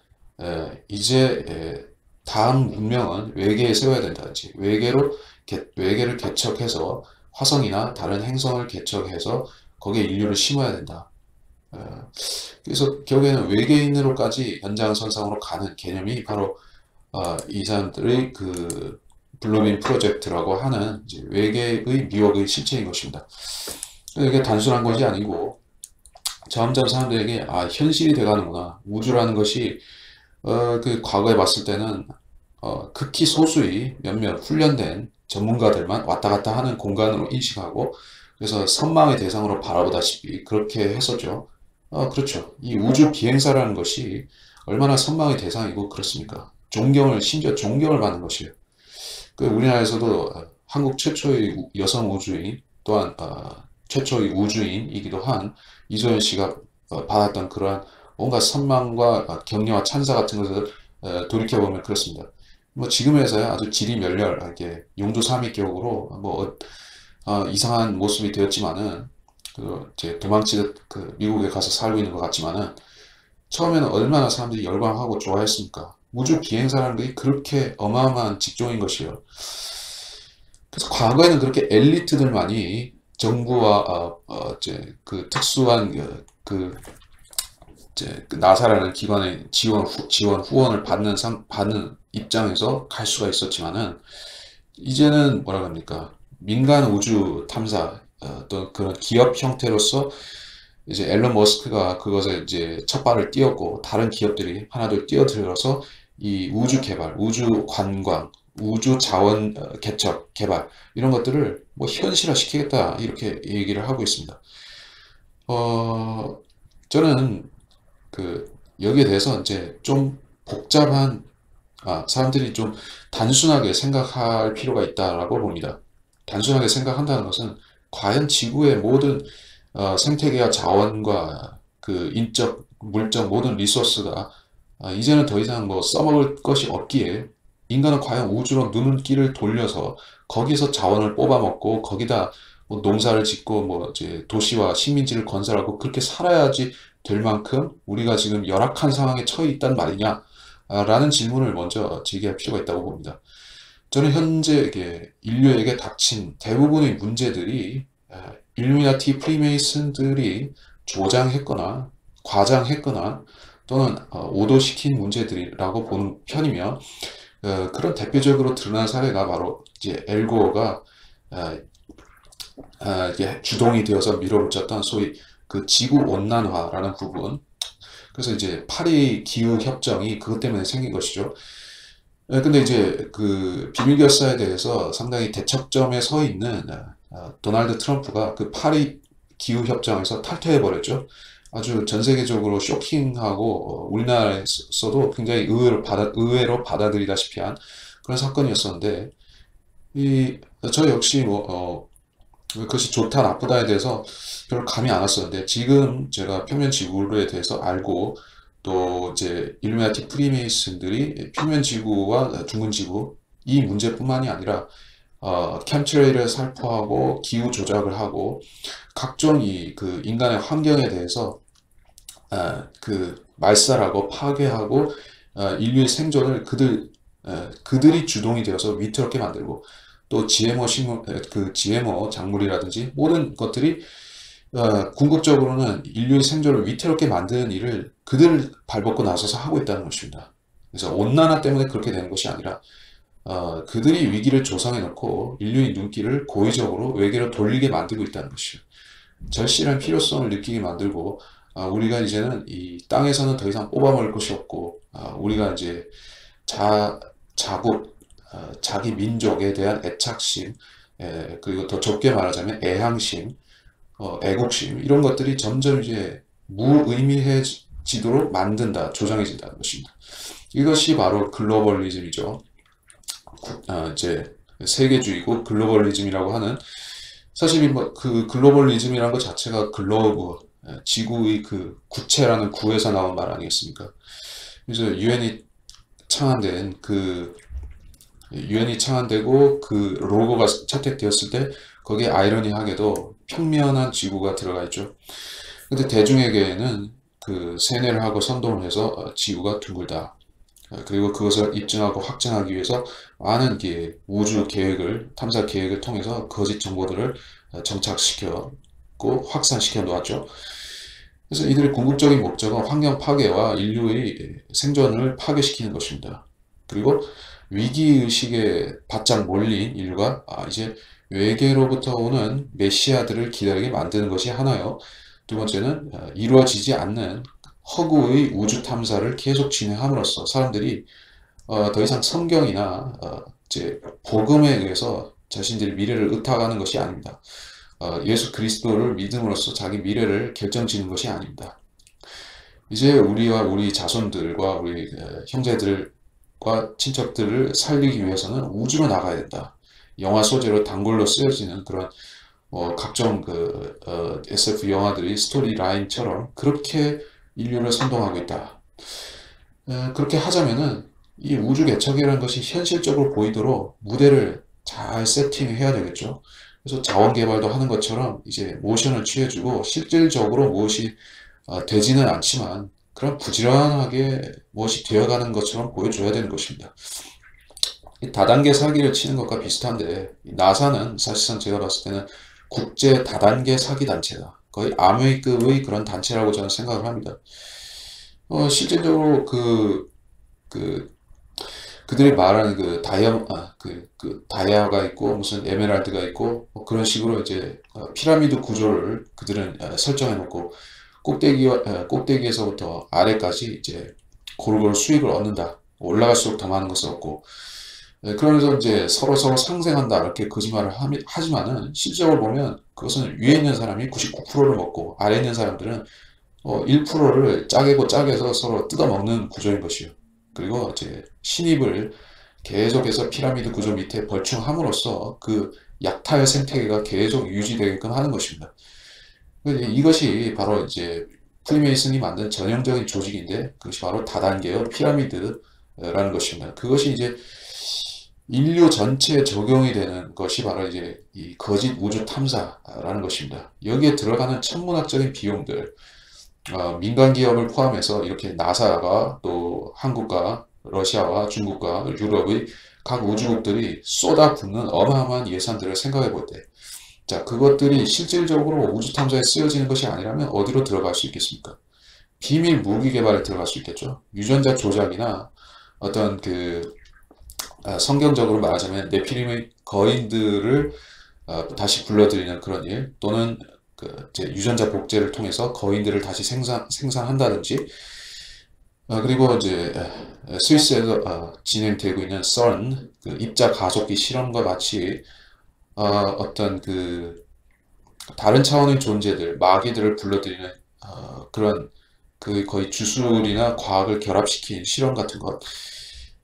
Speaker 1: 에, 이제 다음 문명은 외계에 세워야 된다든지 외계로 개, 외계를 개척해서 화성이나 다른 행성을 개척해서 거기에 인류를 심어야 된다. 그래서 결국에는 외계인으로까지 연장선상으로 가는 개념이 바로 어, 이 사람들의 그 블루민 프로젝트라고 하는 외계의 미혹의 실체인 것입니다. 이게 단순한 것이 아니고 점점 사람들에게 아 현실이 돼가는구나 우주라는 것이 어, 그 과거에 봤을 때는 어, 극히 소수의 몇몇 훈련된 전문가들만 왔다 갔다 하는 공간으로 인식하고 그래서 선망의 대상으로 바라보다시피 그렇게 했었죠. 어, 그렇죠. 이 우주 비행사라는 것이 얼마나 선망의 대상이고 그렇습니까? 존경을 심지어 존경을 받는 것이에요. 그 우리나라에서도 한국 최초의 여성 우주인 또한 어, 최초의 우주인이기도 한 이소연 씨가 어, 받았던 그러한 온갖 선망과 격려와 찬사 같은 것을 어, 돌이켜보면 그렇습니다. 뭐 지금에서야 아주 질이 멸렬하게 용두삼위격으로 뭐 어, 이상한 모습이 되었지만은 그 이제 도망치듯 그 미국에 가서 살고 있는 것 같지만은 처음에는 얼마나 사람들이 열광하고 좋아했습니까? 우주 비행사라는 게 그렇게 어마어마한 직종인 것이에요. 그래서 과거에는 그렇게 엘리트들만이 정부와 어, 어, 이제 그 특수한 그, 그 이제 그 나사라는 기관의 지원 후, 지원 후원을 받는 상 받는 입장에서 갈 수가 있었지만은 이제는 뭐라 합니까? 민간 우주 탐사 어떤 그런 기업 형태로서 이제 앨런 머스크가 그것에 이제 첫 발을 띄었고 다른 기업들이 하나둘 뛰어들어서 이 우주 개발, 우주 관광, 우주 자원 어, 개척, 개발 이런 것들을 뭐 현실화 시키겠다 이렇게 얘기를 하고 있습니다. 어, 저는 그 여기에 대해서 이제 좀 복잡한 아, 사람들이 좀 단순하게 생각할 필요가 있다라고 봅니다. 단순하게 생각한다는 것은 과연 지구의 모든 어, 생태계와 자원과 그 인적, 물적 모든 리소스가 아, 이제는 더 이상 뭐 써먹을 것이 없기에 인간은 과연 우주로 눈길을 돌려서 거기서 자원을 뽑아먹고 거기다 뭐 농사를 짓고 뭐 이제 도시와 식민지를 건설하고 그렇게 살아야지 될 만큼 우리가 지금 열악한 상황에 처해 있단 말이냐 라는 질문을 먼저 제기할 필요가 있다고 봅니다. 저는 현재 인류에게 닥친 대부분의 문제들이 일루미나티 프리메이슨들이 조장했거나 과장했거나 또는 어, 오도시킨 문제들이라고 보는 편이며 어, 그런 대표적으로 드러난 사례가 바로 이제 엘고어가 어, 어, 이게 주동이 되어서 밀어붙였던 소위 그 지구 온난화라는 부분. 그래서 이제 파리 기후 협정이 그것 때문에 생긴 것이죠. 예, 근데 이제 그 비밀 결사에 대해서 상당히 대척점에 서 있는 어, 도널드 트럼프가 그 파리 기후 협정에서 탈퇴해 버렸죠. 아주 전 세계적으로 쇼킹하고 어, 우리나라에서도 굉장히 의외로 받아 의외로 받아들이다시피 한 그런 사건이었었는데 이 저 역시 뭐 어, 그것이 좋다 나쁘다에 대해서 별로 감이 안 왔었는데 지금 제가 평면 지구에 대해서 알고 또 이제 일루미나티 프리메이슨들이 평면 지구와 둥근 지구 이 문제뿐만이 아니라 어, 캠트레일을 살포하고 기후 조작을 하고 각종 이 그 인간의 환경에 대해서 어, 그 말살하고 파괴하고 어, 인류의 생존을 그들 어, 그들이 주동이 되어서 위태롭게 만들고 또 GMO 식물 그 GMO 작물이라든지 모든 것들이 어, 궁극적으로는 인류의 생존을 위태롭게 만드는 일을 그들 발벗고 나서서 하고 있다는 것입니다. 그래서 온난화 때문에 그렇게 되는 것이 아니라 어, 그들이 위기를 조성해 놓고 인류의 눈길을 고의적으로 외계로 돌리게 만들고 있다는 것이요. 절실한 필요성을 느끼게 만들고 아, 우리가 이제는 이 땅에서는 더 이상 뽑아 먹을 것이 없고 아, 우리가 이제 자 자국 어, 자기 민족에 대한 애착심 에, 그리고 더 좁게 말하자면 애향심 어, 애국심 이런 것들이 점점 이제 무의미해지도록 만든다 조장해진다는 것입니다. 이것이 바로 globalism이죠. 어, 이제 세계주의고 globalism이라고 하는 사실 뭐그 globalism이라는 것 자체가 globe 지구의 그 구체라는 구에서 나온 말 아니겠습니까? 그래서 유엔이 창안된 그 유엔이 창안되고 그 로고가 채택되었을 때 거기에 아이러니하게도 평면한 지구가 들어가 있죠. 근데 대중에게는 그 세뇌를 하고 선동을 해서 어, 지구가 둥글다. 어, 그리고 그것을 입증하고 확증하기 위해서 많은 우주 계획을 탐사 계획을 통해서 거짓 정보들을 어, 정착시켰고 확산시켜 놓았죠. 그래서 이들의 궁극적인 목적은 환경 파괴와 인류의 생존을 파괴시키는 것입니다. 그리고 위기의식에 바짝 몰린 인류가 아, 이제 외계로부터 오는 메시아들을 기다리게 만드는 것이 하나요. 두 번째는 어, 이루어지지 않는 허구의 우주 탐사를 계속 진행함으로써 사람들이 어, 더 이상 성경이나 어, 이제 복음에 의해서 자신들의 미래를 의탁하는 것이 아닙니다. 예수 그리스도를 믿음으로써 자기 미래를 결정짓는 것이 아닙니다. 이제 우리와 우리 자손들과 우리 형제들 과 친척들을 살리기 위해서는 우주로 나가야 된다. 영화 소재로 단골로 쓰여지는 그런 어, 각종 그 어, SF 영화들이 스토리 라인처럼 그렇게 인류를 선동하고 있다. 에, 그렇게 하자면은 이 우주 개척이라는 것이 현실적으로 보이도록 무대를 잘 세팅해야 되겠죠. 그래서 자원 개발도 하는 것처럼 이제 모션을 취해주고 실질적으로 무엇이 어, 되지는 않지만 그런 부지런하게 무엇이 되어가는 것처럼 보여줘야 되는 것입니다. 다단계 사기를 치는 것과 비슷한데 나사는 사실상 제가 봤을 때는 국제 다단계 사기 단체다. 거의 아메이급의 그런 단체라고 저는 생각을 합니다. 어, 실질적으로 그, 그, 그들이 말하는 그 다이아, 아, 그, 그 다이아가 있고 무슨 에메랄드가 있고 뭐 그런 식으로 이제 어, 피라미드 구조를 그들은 어, 설정해 놓고 꼭대기, 어, 꼭대기에서부터 아래까지 이제 고루고루 수익을 얻는다. 올라갈수록 더 많은 것을 얻고 네, 그러면서 이제 서로 서로 상생한다 이렇게 거짓말을 하지만은 실적으로 보면 그것은 위에 있는 사람이 99%를 먹고 아래 있는 사람들은 어 1%를 짜게고 짜게서 서로 뜯어먹는 구조인 것이요. 그리고 이제 신입을 계속해서 피라미드 구조 밑에 벌충함으로써 그 약탈 생태계가 계속 유지되게끔 하는 것입니다. 이것이 바로 이제 프리메이슨이 만든 전형적인 조직인데 그것이 바로 다단계의 피라미드라는 것입니다. 그것이 이제 인류 전체에 적용이 되는 것이 바로 이제 이 거짓 우주 탐사라는 것입니다. 여기에 들어가는 천문학적인 비용들, 어, 민간 기업을 포함해서 이렇게 나사가 또 한국과 러시아와 중국과 유럽의 각 우주국들이 쏟아붓는 어마어마한 예산들을 생각해 볼 때, 자, 그것들이 실질적으로 우주 탐사에 쓰여지는 것이 아니라면 어디로 들어갈 수 있겠습니까? 비밀 무기 개발에 들어갈 수 있겠죠. 유전자 조작이나 어떤 그 아, 성경적으로 말하자면 네피림의 거인들을 어, 다시 불러들이는 그런 일 또는 그 유전자 복제를 통해서 거인들을 다시 생산 생산한다든지 어, 그리고 이제 스위스에서 어, 진행되고 있는 CERN 그 입자 가속기 실험과 같이 어, 떤 그 다른 차원의 존재들 마귀들을 불러들이는 어, 그런 그 거의 주술이나 과학을 결합시킨 실험 같은 것.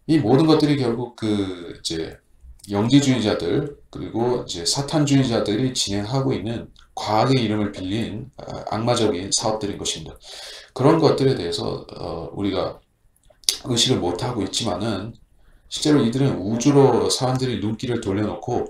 Speaker 1: 이 모든 것들이 결국 그 이제 영지주의자들 그리고 이제 사탄주의자들이 진행하고 있는 과학의 이름을 빌린 아, 악마적인 사업들인 것입니다. 그런 것들에 대해서 어 우리가 의식을 못하고 있지만은 실제로 이들은 우주로 사람들이 눈길을 돌려놓고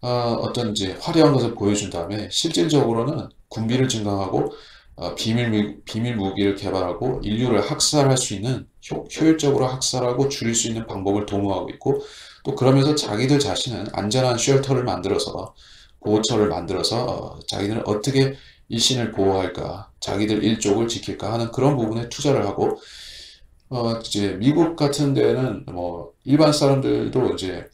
Speaker 1: 어, 떤 이제 화려한 것을 보여준 다음에 실질적으로는 군비를 증강하고 어, 비밀, 비밀 무기를 개발하고 인류를 학살할 수 있는 효, 효율적으로 학살하고 줄일 수 있는 방법을 도모하고 있고 또 그러면서 자기들 자신은 안전한 쉘터를 만들어서 보호처를 만들어서 어, 자기들은 어떻게 일신을 보호할까 자기들 일족을 지킬까 하는 그런 부분에 투자를 하고 어 이제 미국 같은 데는 뭐 일반 사람들도 이제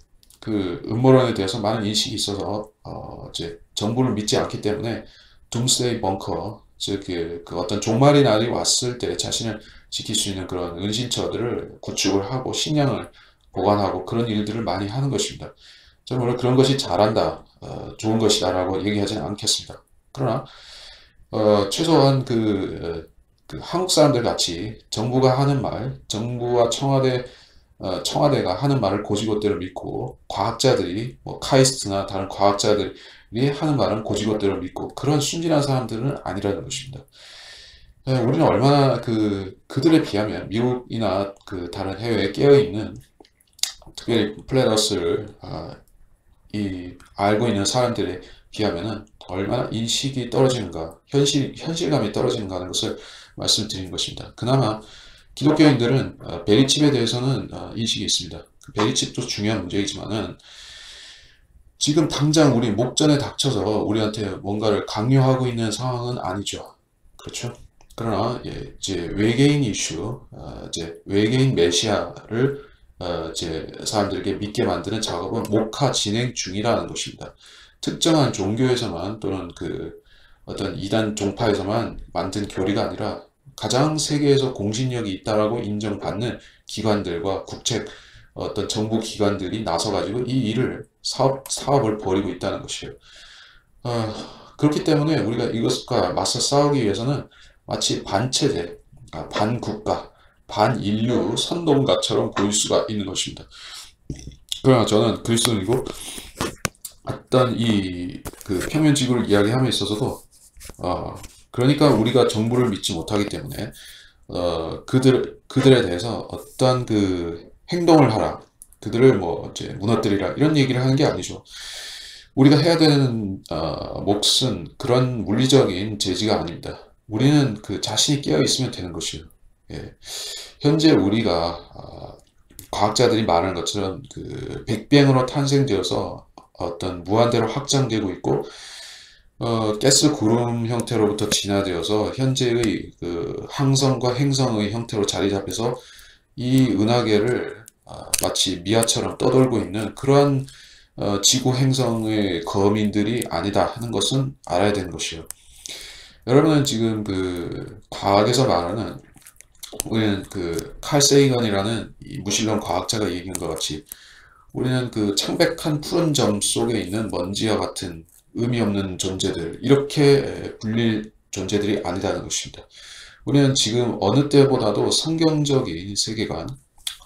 Speaker 1: 그 음모론에 대해서 많은 인식이 있어서 어 이제 정부를 믿지 않기 때문에 둠스데이 벙커 즉, 그 어떤 종말의 날이 왔을 때 자신을 지킬 수 있는 그런 은신처들을 구축을 하고 식량을 보관하고 그런 일들을 많이 하는 것입니다. 저는 오늘 그런 것이 잘한다, 어, 좋은 것이다 라고 얘기하지는 않겠습니다. 그러나 어, 최소한 그, 그, 한국 사람들 같이 정부가 하는 말, 정부와 청와대 어, 청와대가 하는 말을 고지고대로 믿고 과학자들이 뭐 카이스트나 다른 과학자들이 하는 말은 고지고대로 믿고 그런 순진한 사람들은 아니라는 것입니다. 네, 우리는 얼마나 그 그들에 비하면 미국이나 그 다른 해외에 깨어 있는 특별히 플래너스를 아, 이 알고 있는 사람들에 비하면은 얼마나 인식이 떨어지는가, 현실 현실감이 떨어지는가 하는 것을 말씀드린 것입니다. 그나마 기독교인들은 어, 베리칩에 대해서는 어, 인식이 있습니다. 그 베리칩도 중요한 문제이지만은 지금 당장 우리 목전에 닥쳐서 우리한테 뭔가를 강요하고 있는 상황은 아니죠. 그렇죠? 그러나 예, 이제 외계인 이슈, 어, 이제 외계인 메시아를 이제 사람들에게 믿게 만드는 작업은 목화 진행 중이라는 것입니다. 특정한 종교에서만 또는 그 어떤 이단 종파에서만 만든 교리가 아니라 가장 세계에서 공신력이 있다라고 인정받는 기관들과 국책 어떤 정부 기관들이 나서 가지고 이 일을 사업 사업을 벌이고 있다는 것이에요. 어, 그렇기 때문에 우리가 이것과 맞서 싸우기 위해서는 마치 반체제, 아, 반국가, 반인류 선동가처럼 보일 수가 있는 것입니다. 그러나 저는 그리스도인이고 어떤 이 그 평면 지구를 이야기함에 있어서도 어, 그러니까 우리가 정부를 믿지 못하기 때문에 어, 그들 그들에 대해서 어떤 그 행동을 하라, 그들을 뭐 이제 무너뜨리라 이런 얘기를 하는 게 아니죠. 우리가 해야 되는 어, 몫은 그런 물리적인 제지가 아닙니다. 우리는 그 자신이 깨어 있으면 되는 것이에요. 예. 현재 우리가 어, 과학자들이 말하는 것처럼 그 빅뱅으로 탄생되어서 어떤 무한대로 확장되고 있고 어, 가스 구름 형태로부터 진화되어서 현재의 그 항성과 행성의 형태로 자리 잡혀서 이 은하계를 어, 마치 미아처럼 떠돌고 있는 그러한 어, 지구 행성의 거민들이 아니다 하는 것은 알아야 되는 것이에요. 여러분은 지금 그 과학에서 말하는 우리는 그 칼 세이건이라는 무신론 과학자가 얘기한 것 같이 우리는 그 창백한 푸른 점 속에 있는 먼지와 같은 의미 없는 존재들 이렇게 불릴 존재들이 아니라는 것입니다. 우리는 지금 어느 때보다도 성경적인 세계관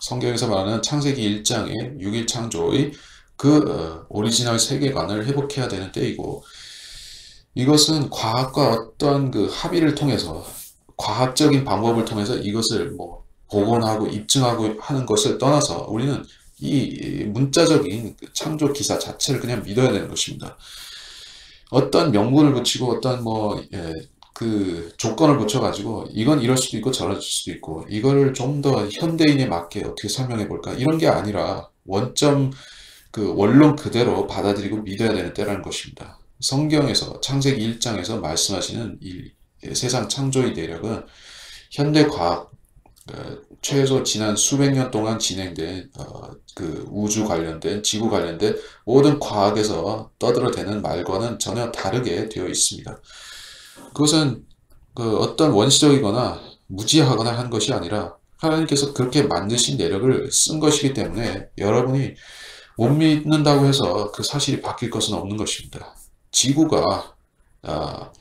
Speaker 1: 성경에서 말하는 창세기 1장의 6일 창조의 그 어, 오리지널 세계관을 회복해야 되는 때이고 이것은 과학과 어떤 그 합의를 통해서 과학적인 방법을 통해서 이것을 뭐 복원하고 입증하고 하는 것을 떠나서 우리는 이 문자적인 그 창조 기사 자체를 그냥 믿어야 되는 것입니다. 어떤 명분을 붙이고 어떤 뭐, 예, 그 조건을 붙여가지고 이건 이럴 수도 있고 저럴 수도 있고 이거를 좀 더 현대인에 맞게 어떻게 설명해 볼까 이런 게 아니라 원점 그 원론 그대로 받아들이고 믿어야 되는 때라는 것입니다. 성경에서 창세기 1장에서 말씀하시는 이 세상 창조의 내력은 현대 과학 어, 최소 지난 수백 년 동안 진행된 어, 그 우주 관련된 지구 관련된 모든 과학에서 떠들어대는 말과는 전혀 다르게 되어 있습니다. 그것은 그 어떤 원시적이거나 무지하거나 한 것이 아니라 하나님께서 그렇게 만드신 내력을 쓴 것이기 때문에 여러분이 못 믿는다고 해서 그 사실이 바뀔 것은 없는 것입니다. 지구가 어,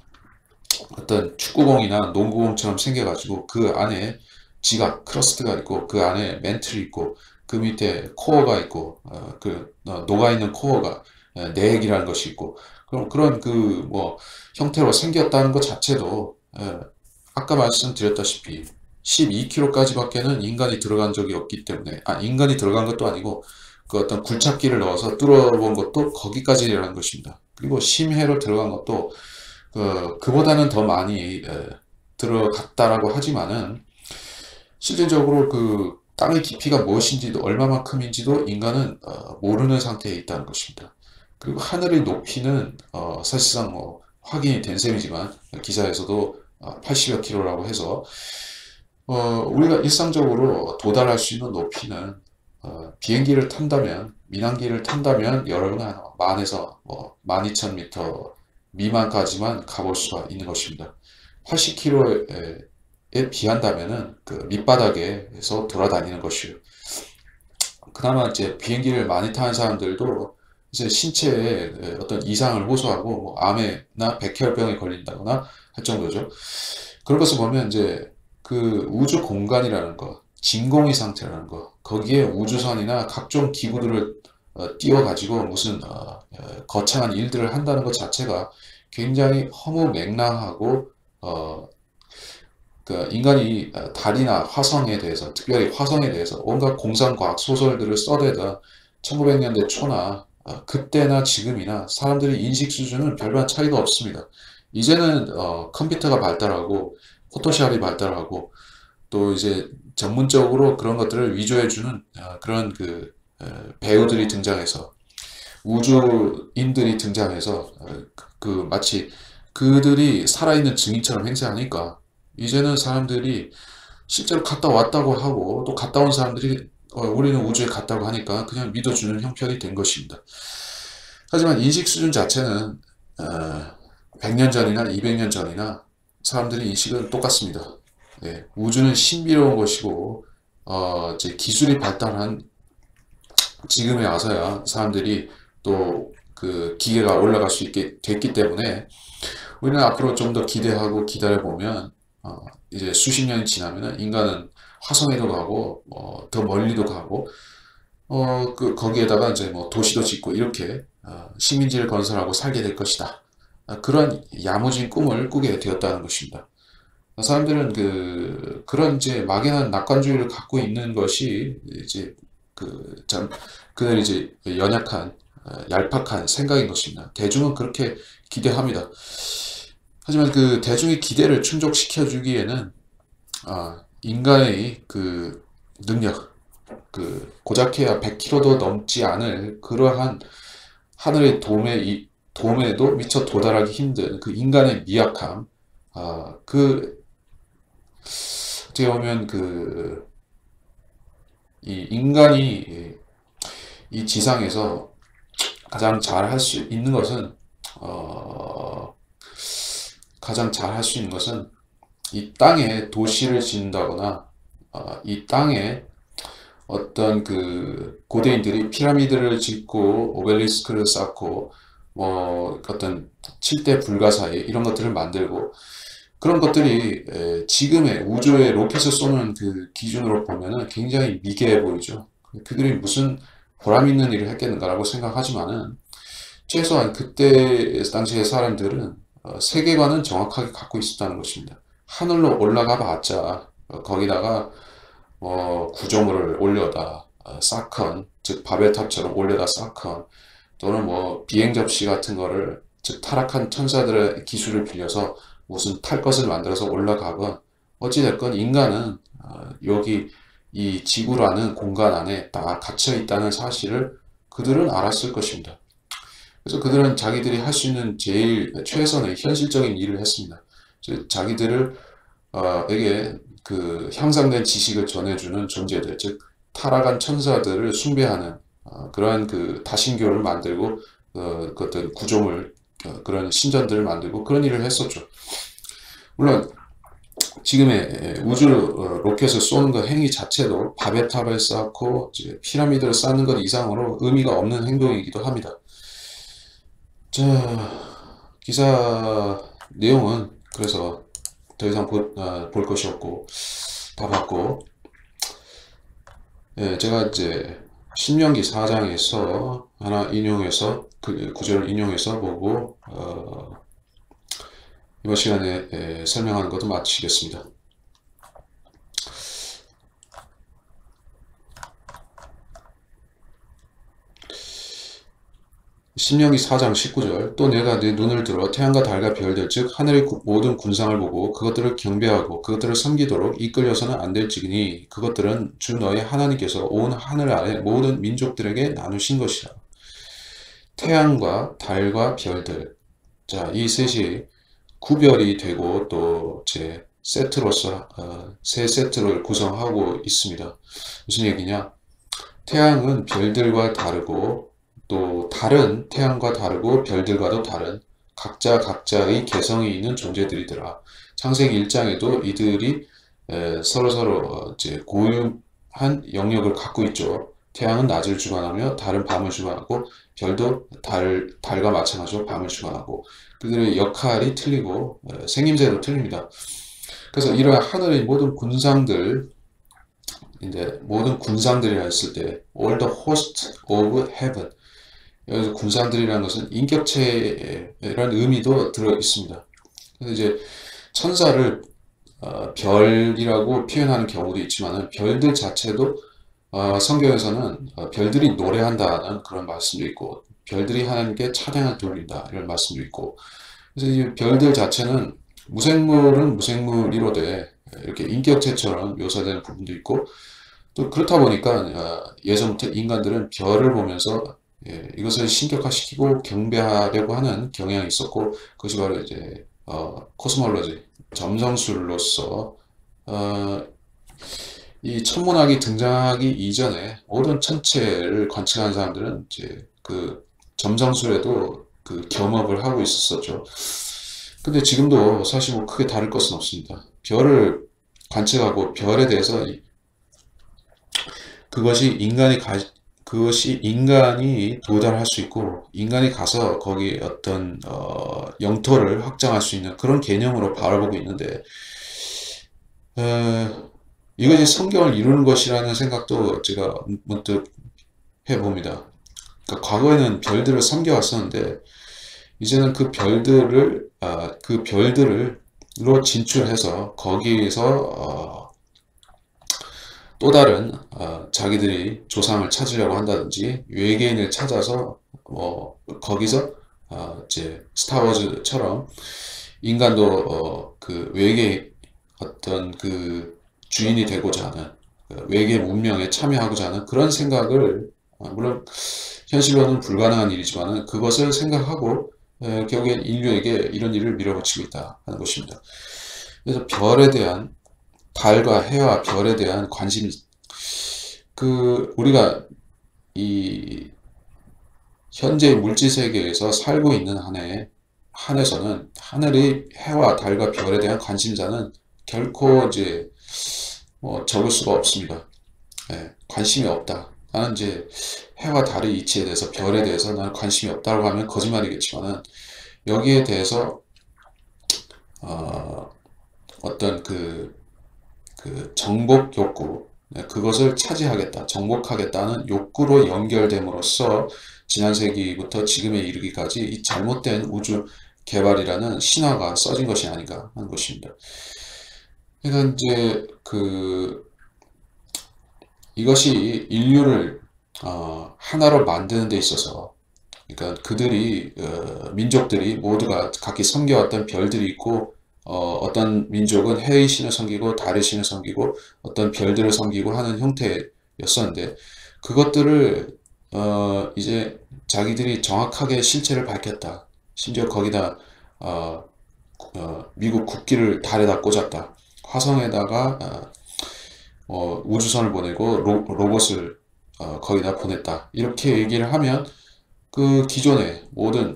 Speaker 1: 어떤 축구공이나 농구공처럼 생겨가지고 그 안에 지각, crust가 있고 그 안에 맨틀이 있고 그 밑에 코어가 있고 어, 그 어, 녹아있는 코어가 어, 내핵이라는 것이 있고 그럼 그런 그 뭐 형태로 생겼다는 것 자체도 어, 아까 말씀드렸다시피 12km까지밖에는 인간이 들어간 적이 없기 때문에 아 인간이 들어간 것도 아니고 그 어떤 굴착기를 넣어서 뚫어본 것도 거기까지라는 것입니다. 그리고 심해로 들어간 것도 그, 그보다는 더 많이 에, 들어갔다라고 하지만은 실질적으로 그 땅의 깊이가 무엇인지도 얼마만큼인지도 인간은 어, 모르는 상태에 있다는 것입니다. 그리고 하늘의 높이는 어, 사실상 뭐 확인이 된 셈이지만 기사에서도 어, 80여 킬로라고 해서 어, 우리가 일상적으로 도달할 수 있는 높이는 어, 비행기를 탄다면 민항기를 탄다면 여러분은 한 만에서 뭐 12,000m 미만까지만 가볼 수가 있는 것입니다. 80km에 비한다면은 그 밑바닥에서 돌아다니는 것이요. 그나마 이제 비행기를 많이 타는 사람들도 이제 신체에 어떤 이상을 호소하고 뭐 암에나 백혈병에 걸린다거나 할 정도죠. 그런 것을 보면 이제 그 우주 공간이라는 것, 진공의 상태라는 것, 거기에 우주선이나 각종 기구들을 어, 띄워가지고 무슨 어, 어, 거창한 일들을 한다는 것 자체가 굉장히 허무맹랑하고 어, 그 인간이 달이나 화성에 대해서 특별히 화성에 대해서 온갖 공상과학 소설들을 써대다 1900년대 초나 어, 그때나 지금이나 사람들의 인식 수준은 별반 차이가 없습니다. 이제는 어, 컴퓨터가 발달하고 포토샵이 발달하고 또 이제 전문적으로 그런 것들을 위조해주는 어, 그런 그 배우들이 등장해서 우주인들이 등장해서 그, 그 마치 그들이 살아있는 증인처럼 행세하니까 이제는 사람들이 실제로 갔다 왔다고 하고 또 갔다 온 사람들이 어, 우리는 우주에 갔다고 하니까 그냥 믿어주는 형편이 된 것입니다. 하지만 인식 수준 자체는 어, 100년 전이나 200년 전이나 사람들의 인식은 똑같습니다. 네, 우주는 신비로운 것이고 어, 기술이 발달한 지금에 와서야 사람들이 또 그 기계가 올라갈 수 있게 됐기 때문에 우리는 앞으로 좀 더 기대하고 기다려 보면 어, 이제 수십 년이 지나면은 인간은 화성에도 가고 어, 더 멀리도 가고 어, 그 거기에다가 이제 뭐 도시도 짓고 이렇게 어, 식민지를 건설하고 살게 될 것이다. 어, 그런 야무진 꿈을 꾸게 되었다는 것입니다. 사람들은 그 그런 이제 막연한 낙관주의를 갖고 있는 것이 이제 그 참 그들 이제 연약한 어, 얄팍한 생각인 것입니다. 대중은 그렇게 기대합니다. 하지만 그 대중의 기대를 충족시켜 주기에는 아, 인간의 그 능력, 그 고작해야 100km도 넘지 않을 그러한 하늘의 돔에 돔에도 미처 도달하기 힘든 그 인간의 미약함, 아, 그 어떻게 보면 그 이 인간이 이 지상에서 가장 잘 할 수 있는 것은 어, 가장 잘 할 수 있는 것은 이 땅에 도시를 짓는다거나 어, 이 땅에 어떤 그 고대인들이 피라미드를 짓고 오벨리스크를 쌓고 뭐 어떤 7대 불가사의 이런 것들을 만들고 그런 것들이 지금의 우주의 로켓을 쏘는 그 기준으로 보면은 굉장히 미개해 보이죠. 그들이 무슨 보람 있는 일을 했겠는가라고 생각하지만은 최소한 그때 당시의 사람들은 어, 세계관은 정확하게 갖고 있었다는 것입니다. 하늘로 올라가 봤자 어, 거기다가 뭐 구조물을 올려다 어, 쌓건 즉 바벨탑처럼 올려다 쌓건 또는 뭐 비행 접시 같은 거를 즉 타락한 천사들의 기술을 빌려서 무슨 탈 것을 만들어서 올라가건 어찌됐건 인간은 여기 이 지구라는 공간 안에 딱 갇혀 있다는 사실을 그들은 알았을 것입니다. 그래서 그들은 자기들이 할 수 있는 제일 최선의 현실적인 일을 했습니다. 자기들을 어, 에게 그 향상된 지식을 전해주는 존재들, 즉 타락한 천사들을 숭배하는 어, 그러한 그 다신교를 만들고 어, 그 어떤 구조물 어, 그런 신전들을 만들고 그런 일을 했었죠. 물론 지금의 우주 어, 로켓을 쏘는 그 행위 자체도 바베탑을 쌓고 피라미드를 쌓는 것 이상으로 의미가 없는 행동이기도 합니다. 자, 기사 내용은 그래서 더 이상 보, 아, 볼 것이 없고 다 봤고 예, 제가 이제 신명기 4장에서 하나 인용해서 그 구절을 인용해서 보고 어, 이번 시간에 예, 설명하는 것도 마치겠습니다. 신명기 4장 19절 또 내가 내 눈을 들어 태양과 달과 별들 즉 하늘의 모든 군상을 보고 그것들을 경배하고 그것들을 섬기도록 이끌려서는 안 될지니 그것들은 주 너의 하나님께서 온 하늘 아래 모든 민족들에게 나누신 것이라. 태양과 달과 별들. 자 이 셋이 구별이 되고 또 제 세트로서 어, 세 세트를 구성하고 있습니다. 무슨 얘기냐? 태양은 별들과 다르고 또 다른 태양과 다르고 별들과도 다른 각자 각자의 개성이 있는 존재들이더라. 창세기 1장에도 이들이 서로 서로 어, 이제 고유한 영역을 갖고 있죠. 태양은 낮을 주관하며 달은 밤을 주관하고 별도 달, 달과 마찬가지로 밤을 주관하고 그들의 역할이 틀리고 생김새도 틀립니다. 그래서 이러한 하늘의 모든 군상들 이제 모든 군상들이라 했을 때 all the host of heaven 여기서 군사들이라는 것은 인격체라는 의미도 들어 있습니다. 그래서 이제 천사를 어, 별이라고 표현하는 경우도 있지만 별들 자체도 어, 성경에서는 어, 별들이 노래한다는 그런 말씀도 있고 별들이 하나님께 찬양을 돌린다 이런 말씀도 있고 그래서 이 별들 자체는 무생물은 무생물이로되 이렇게 인격체처럼 묘사되는 부분도 있고 또 그렇다 보니까 어, 예전부터 인간들은 별을 보면서 예, 이것을 신격화시키고 경배하려고 하는 경향이 있었고 그것이 바로 이제 어, 코스몰로지 점성술로서 어, 이 천문학이 등장하기 이전에 모든 천체를 관측하는 사람들은 이제 그 점성술에도 그 겸업을 하고 있었죠. 근데 지금도 사실 뭐 크게 다를 것은 없습니다. 별을 관측하고 별에 대해서 그것이 인간이 가, 그것이 인간이 도달할 수 있고 인간이 가서 거기 어떤 어, 영토를 확장할 수 있는 그런 개념으로 바라보고 있는데 어, 이것이 성경을 이루는 것이라는 생각도 제가 문득 해봅니다. 그러니까 과거에는 별들을 섬겨왔었는데 이제는 그 별들을 아, 그 별들로 진출해서 거기에서 어, 또 다른 어, 자기들이 조상을 찾으려고 한다든지 외계인을 찾아서 뭐 거기서 어, 이제 스타워즈처럼 인간도 어, 그 외계 어떤 그 주인이 되고자 하는 그 외계 문명에 참여하고자 하는 그런 생각을 어, 물론 현실로는 불가능한 일이지만 그것을 생각하고 에, 결국엔 인류에게 이런 일을 밀어붙이고 있다 하는 것입니다. 그래서 별에 대한 달과 해와 별에 대한 관심 그 우리가 이 현재 물질 세계에서 살고 있는 한해 한에서는 하늘의 해와 달과 별에 대한 관심사는 결코 이제 뭐 적을 수가 없습니다. 네, 관심이 없다. 나는 이제 해와 달의 이치에 대해서 별에 대해서 나는 관심이 없다고 하면 거짓말이겠지만은 여기에 대해서 어, 어떤 그, 그 정복 욕구 네, 그것을 차지하겠다, 정복하겠다는 욕구로 연결됨으로써 지난 세기부터 지금에 이르기까지 이 잘못된 우주 개발이라는 신화가 써진 것이 아닌가 하는 것입니다. 그러니까 이제 그 이것이 인류를 어, 하나로 만드는 데 있어서 그러니까 그들이 어, 민족들이 모두가 각기 섬겨왔던 별들이 있고 어, 떤 민족은 해의 신을 섬기고 달의 신을 섬기고 어떤 별들을 섬기고 하는 형태였었는데 그것들을 어, 이제 자기들이 정확하게 실체를 밝혔다. 심지어 거기다 어, 어, 미국 국기를 달에다 꽂았다. 화성에다가 어, 어, 우주선을 보내고 로, 로봇을 어, 거기다 보냈다. 이렇게 얘기를 하면 그 기존의 모든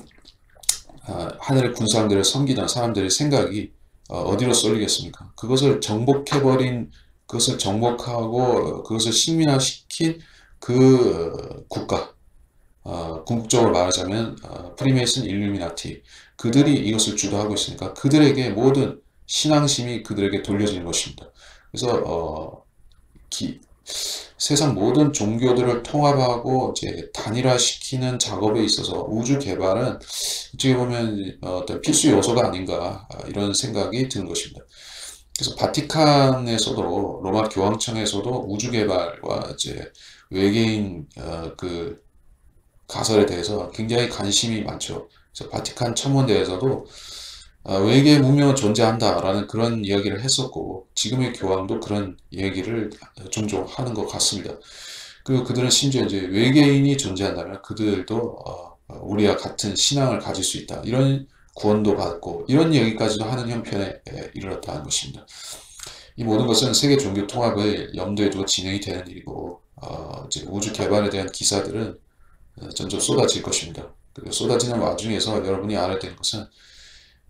Speaker 1: 어, 하늘의 군상들을 섬기던 사람들의 생각이 어, 디로 쏠리겠습니까? 그것을 정복해버린, 그것을 정복하고 어, 그것을 식민화시킨 그 어, 국가, 어, 궁극적으로 말하자면 어, 프리메이슨 일루미나티 그들이 이것을 주도하고 있으니까 그들에게 모든 신앙심이 그들에게 돌려지는 것입니다. 그래서 어, 기, 세상 모든 종교들을 통합하고 이제 단일화시키는 작업에 있어서 우주 개발은 어떻게 보면 어떤 필수 요소가 아닌가 이런 생각이 드는 것입니다. 그래서 바티칸에서도 로마 교황청에서도 우주 개발과 이제 외계인 어, 그 가설에 대해서 굉장히 관심이 많죠. 그래서 바티칸 천문대에서도 어, 외계 문명은 존재한다라는 그런 이야기를 했었고 지금의 교황도 그런 얘기를 종종 하는 것 같습니다. 그리고 그들은 심지어 이제 외계인이 존재한다면 그들도 어, 우리와 같은 신앙을 가질 수 있다. 이런 구원도 받고 이런 얘기까지도 하는 형편에 이르렀다는 것입니다. 이 모든 것은 세계 종교 통합을 염두에 두고 진행이 되는 일이고 어, 우주 개발에 대한 기사들은 점점 쏟아질 것입니다. 그리고 쏟아지는 와중에서 여러분이 알아야 되는 것은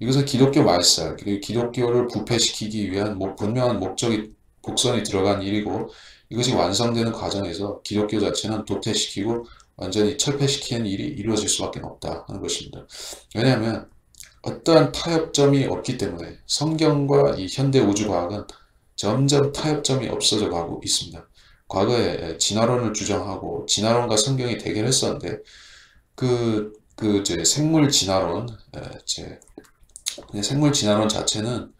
Speaker 1: 이것은 기독교 말살, 그리고 기독교를 부패시키기 위한 뭐 분명한 목적이 복선이 들어간 일이고 이것이 완성되는 과정에서 기독교 자체는 도태시키고 완전히 철폐시키는 일이 이루어질 수밖에 없다 하는 것입니다. 왜냐하면 어떠한 타협점이 없기 때문에 성경과 이 현대 우주과학은 점점 타협점이 없어져 가고 있습니다. 과거에 진화론을 주장하고 진화론과 성경이 대결했었는데 그, 그, 이제 생물 진화론, 이제 생물 진화론 자체는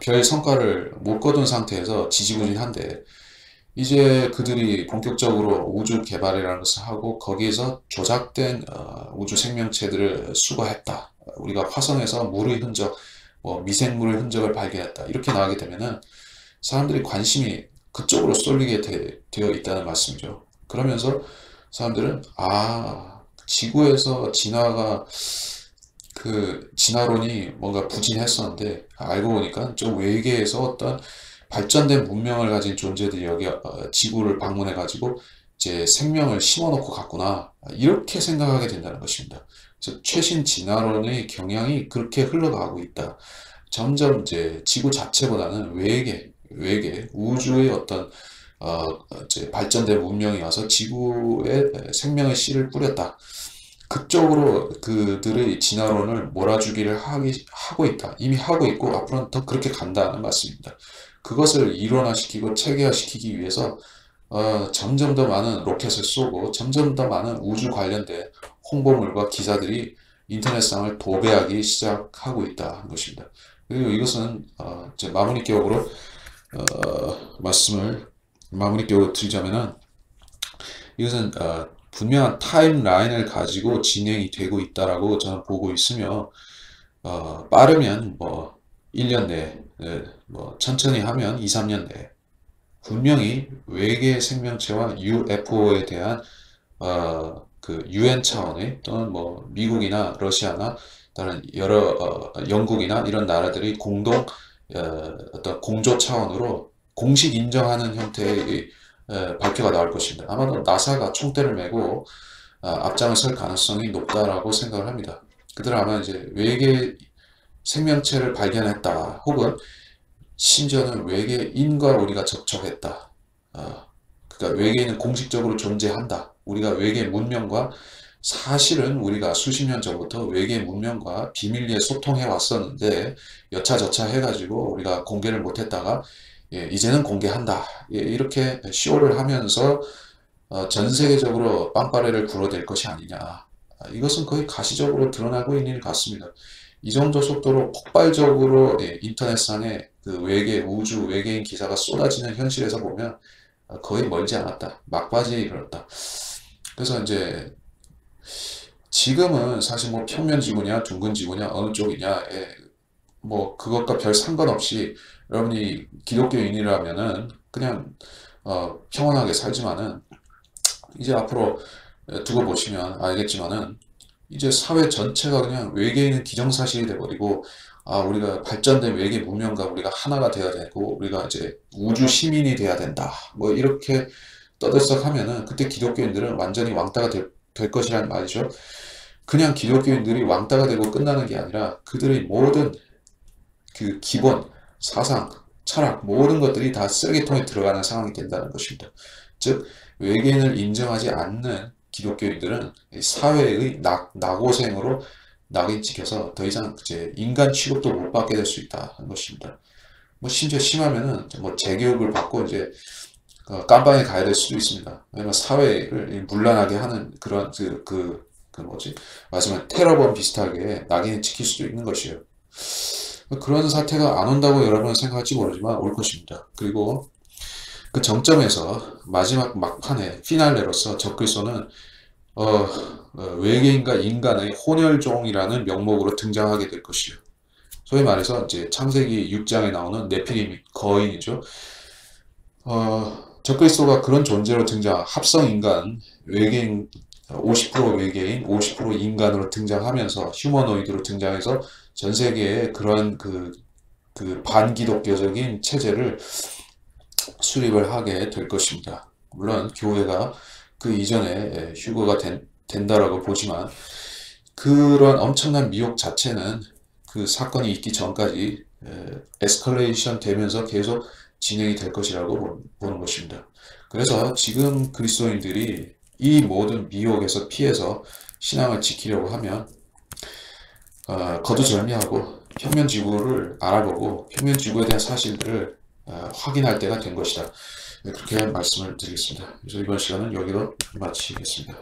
Speaker 1: 별 성과를 못 거둔 상태에서 지지부진한데 이제 그들이 본격적으로 우주 개발이라는 것을 하고 거기에서 조작된 어, 우주 생명체들을 수거했다. 우리가 화성에서 물의 흔적, 뭐 미생물의 흔적을 발견했다. 이렇게 나가게 되면은 사람들이 관심이 그쪽으로 쏠리게 되, 되어 있다는 말씀이죠. 그러면서 사람들은 아 지구에서 진화가 그 진화론이 뭔가 부진했었는데 알고 보니까 좀 외계에서 어떤 발전된 문명을 가진 존재들이 여기 어, 지구를 방문해 가지고 이제 생명을 심어놓고 갔구나 이렇게 생각하게 된다는 것입니다. 그래서 최신 진화론의 경향이 그렇게 흘러가고 있다. 점점 이제 지구 자체보다는 외계 외계 우주의 어떤 어, 발전된 문명이 와서 지구에 생명의 씨를 뿌렸다. 그쪽으로 그들의 진화론을 몰아주기를 하기, 하고 있다. 이미 하고 있고 앞으로는 더 그렇게 간다는 말씀입니다. 그것을 일원화시키고 체계화시키기 위해서 어, 점점 더 많은 로켓을 쏘고 점점 더 많은 우주 관련된 홍보물과 기사들이 인터넷상을 도배하기 시작하고 있다는 것입니다. 그리고 이것은 어, 제 마무리 기억으로 어, 말씀을 마무리 기억으로 드리자면은 이것은 어, 분명한 타임라인을 가지고 진행이 되고 있다라고 저는 보고 있으며 어, 빠르면 뭐 1년 내에 네, 뭐 천천히 하면 2, 3년 내에 분명히 외계 생명체와 UFO에 대한 어, 그 UN 차원의 또는 뭐 미국이나 러시아나 다른 여러 어, 영국이나 이런 나라들이 공동 어, 어떤 공조 차원으로 공식 인정하는 형태의 발표가 나올 것입니다. 아마도 나사가 총대를 메고 어, 앞장을 설 가능성이 높다라고 생각을 합니다. 그들은 아마 이제 외계 생명체를 발견했다 혹은 심지어는 외계인과 우리가 접촉했다. 어, 그러니까 외계인은 공식적으로 존재한다. 우리가 외계 문명과 사실은 우리가 수십 년 전부터 외계 문명과 비밀리에 소통해 왔었는데 여차저차 해가지고 우리가 공개를 못했다가 예, 이제는 공개한다. 예, 이렇게 쇼를 하면서 어, 전 세계적으로 빵빠레를 불어댈 것이 아니냐. 아, 이것은 거의 가시적으로 드러나고 있는 일 같습니다. 이 정도 속도로 폭발적으로 예, 인터넷상에 그 외계, 우주, 외계인 기사가 쏟아지는 현실에서 보면 어, 거의 멀지 않았다. 막바지에 이르렀다. 그래서 이제 지금은 사실 뭐 평면 지구냐, 둥근 지구냐, 어느 쪽이냐, 예, 뭐 그것과 별 상관없이 여러분이 기독교인이라면은 그냥 어, 평온하게 살지만은 이제 앞으로 두고 보시면 알겠지만은 이제 사회 전체가 그냥 외계인은 기정사실이 돼버리고 아 우리가 발전된 외계 문명과 우리가 하나가 돼야 되고 우리가 이제 우주 시민이 돼야 된다 뭐 이렇게 떠들썩하면은 그때 기독교인들은 완전히 왕따가 될, 될 것이란 말이죠. 그냥 기독교인들이 왕따가 되고 끝나는 게 아니라 그들의 모든 그 기본 사상, 철학 모든 것들이 다 쓰레기통에 들어가는 상황이 된다는 것입니다. 즉 외계인을 인정하지 않는 기독교인들은 사회의 낙, 낙오생으로 낙인 찍혀서 더 이상 이제 인간 취급도 못 받게 될 수 있다 하는 것입니다. 뭐 심지어 심하면은 뭐 재교육을 받고 이제 어, 깜방에 가야 될 수도 있습니다. 왜냐면 사회를 문란하게 하는 그런 그, 그, 그 뭐지? 말하자면 테러범 비슷하게 낙인이 찍힐 수도 있는 것이에요. 그런 사태가 안 온다고 여러분은 생각할지 모르지만 올 것입니다. 그리고 그 정점에서 마지막 막판에 피날레로서 적글소는 어, 어, 외계인과 인간의 혼혈종이라는 명목으로 등장하게 될 것이요. 소위 말해서 이제 창세기 6장에 나오는 네피림 거인이죠. 어, 적그리스도가 그런 존재로 등장, 합성 인간, 외계인 50% 외계인, 50% 인간으로 등장하면서 휴머노이드로 등장해서 전 세계에 그런 그, 그 반기독교적인 체제를 수립을 하게 될 것입니다. 물론 교회가 그 이전에 휴거가 된, 된다라고 보지만 그런 엄청난 미혹 자체는 그 사건이 있기 전까지 에스컬레이션 되면서 계속 진행이 될 것이라고 보는 것입니다. 그래서 지금 그리스도인들이 이 모든 미혹에서 피해서 신앙을 지키려고 하면 어, 거두절미하고 평면지구를 알아보고 평면지구에 대한 사실들을 어, 확인할 때가 된 것이다. 네, 그렇게 말씀을 드리겠습니다. 그래서 이번 시간은 여기로 마치겠습니다.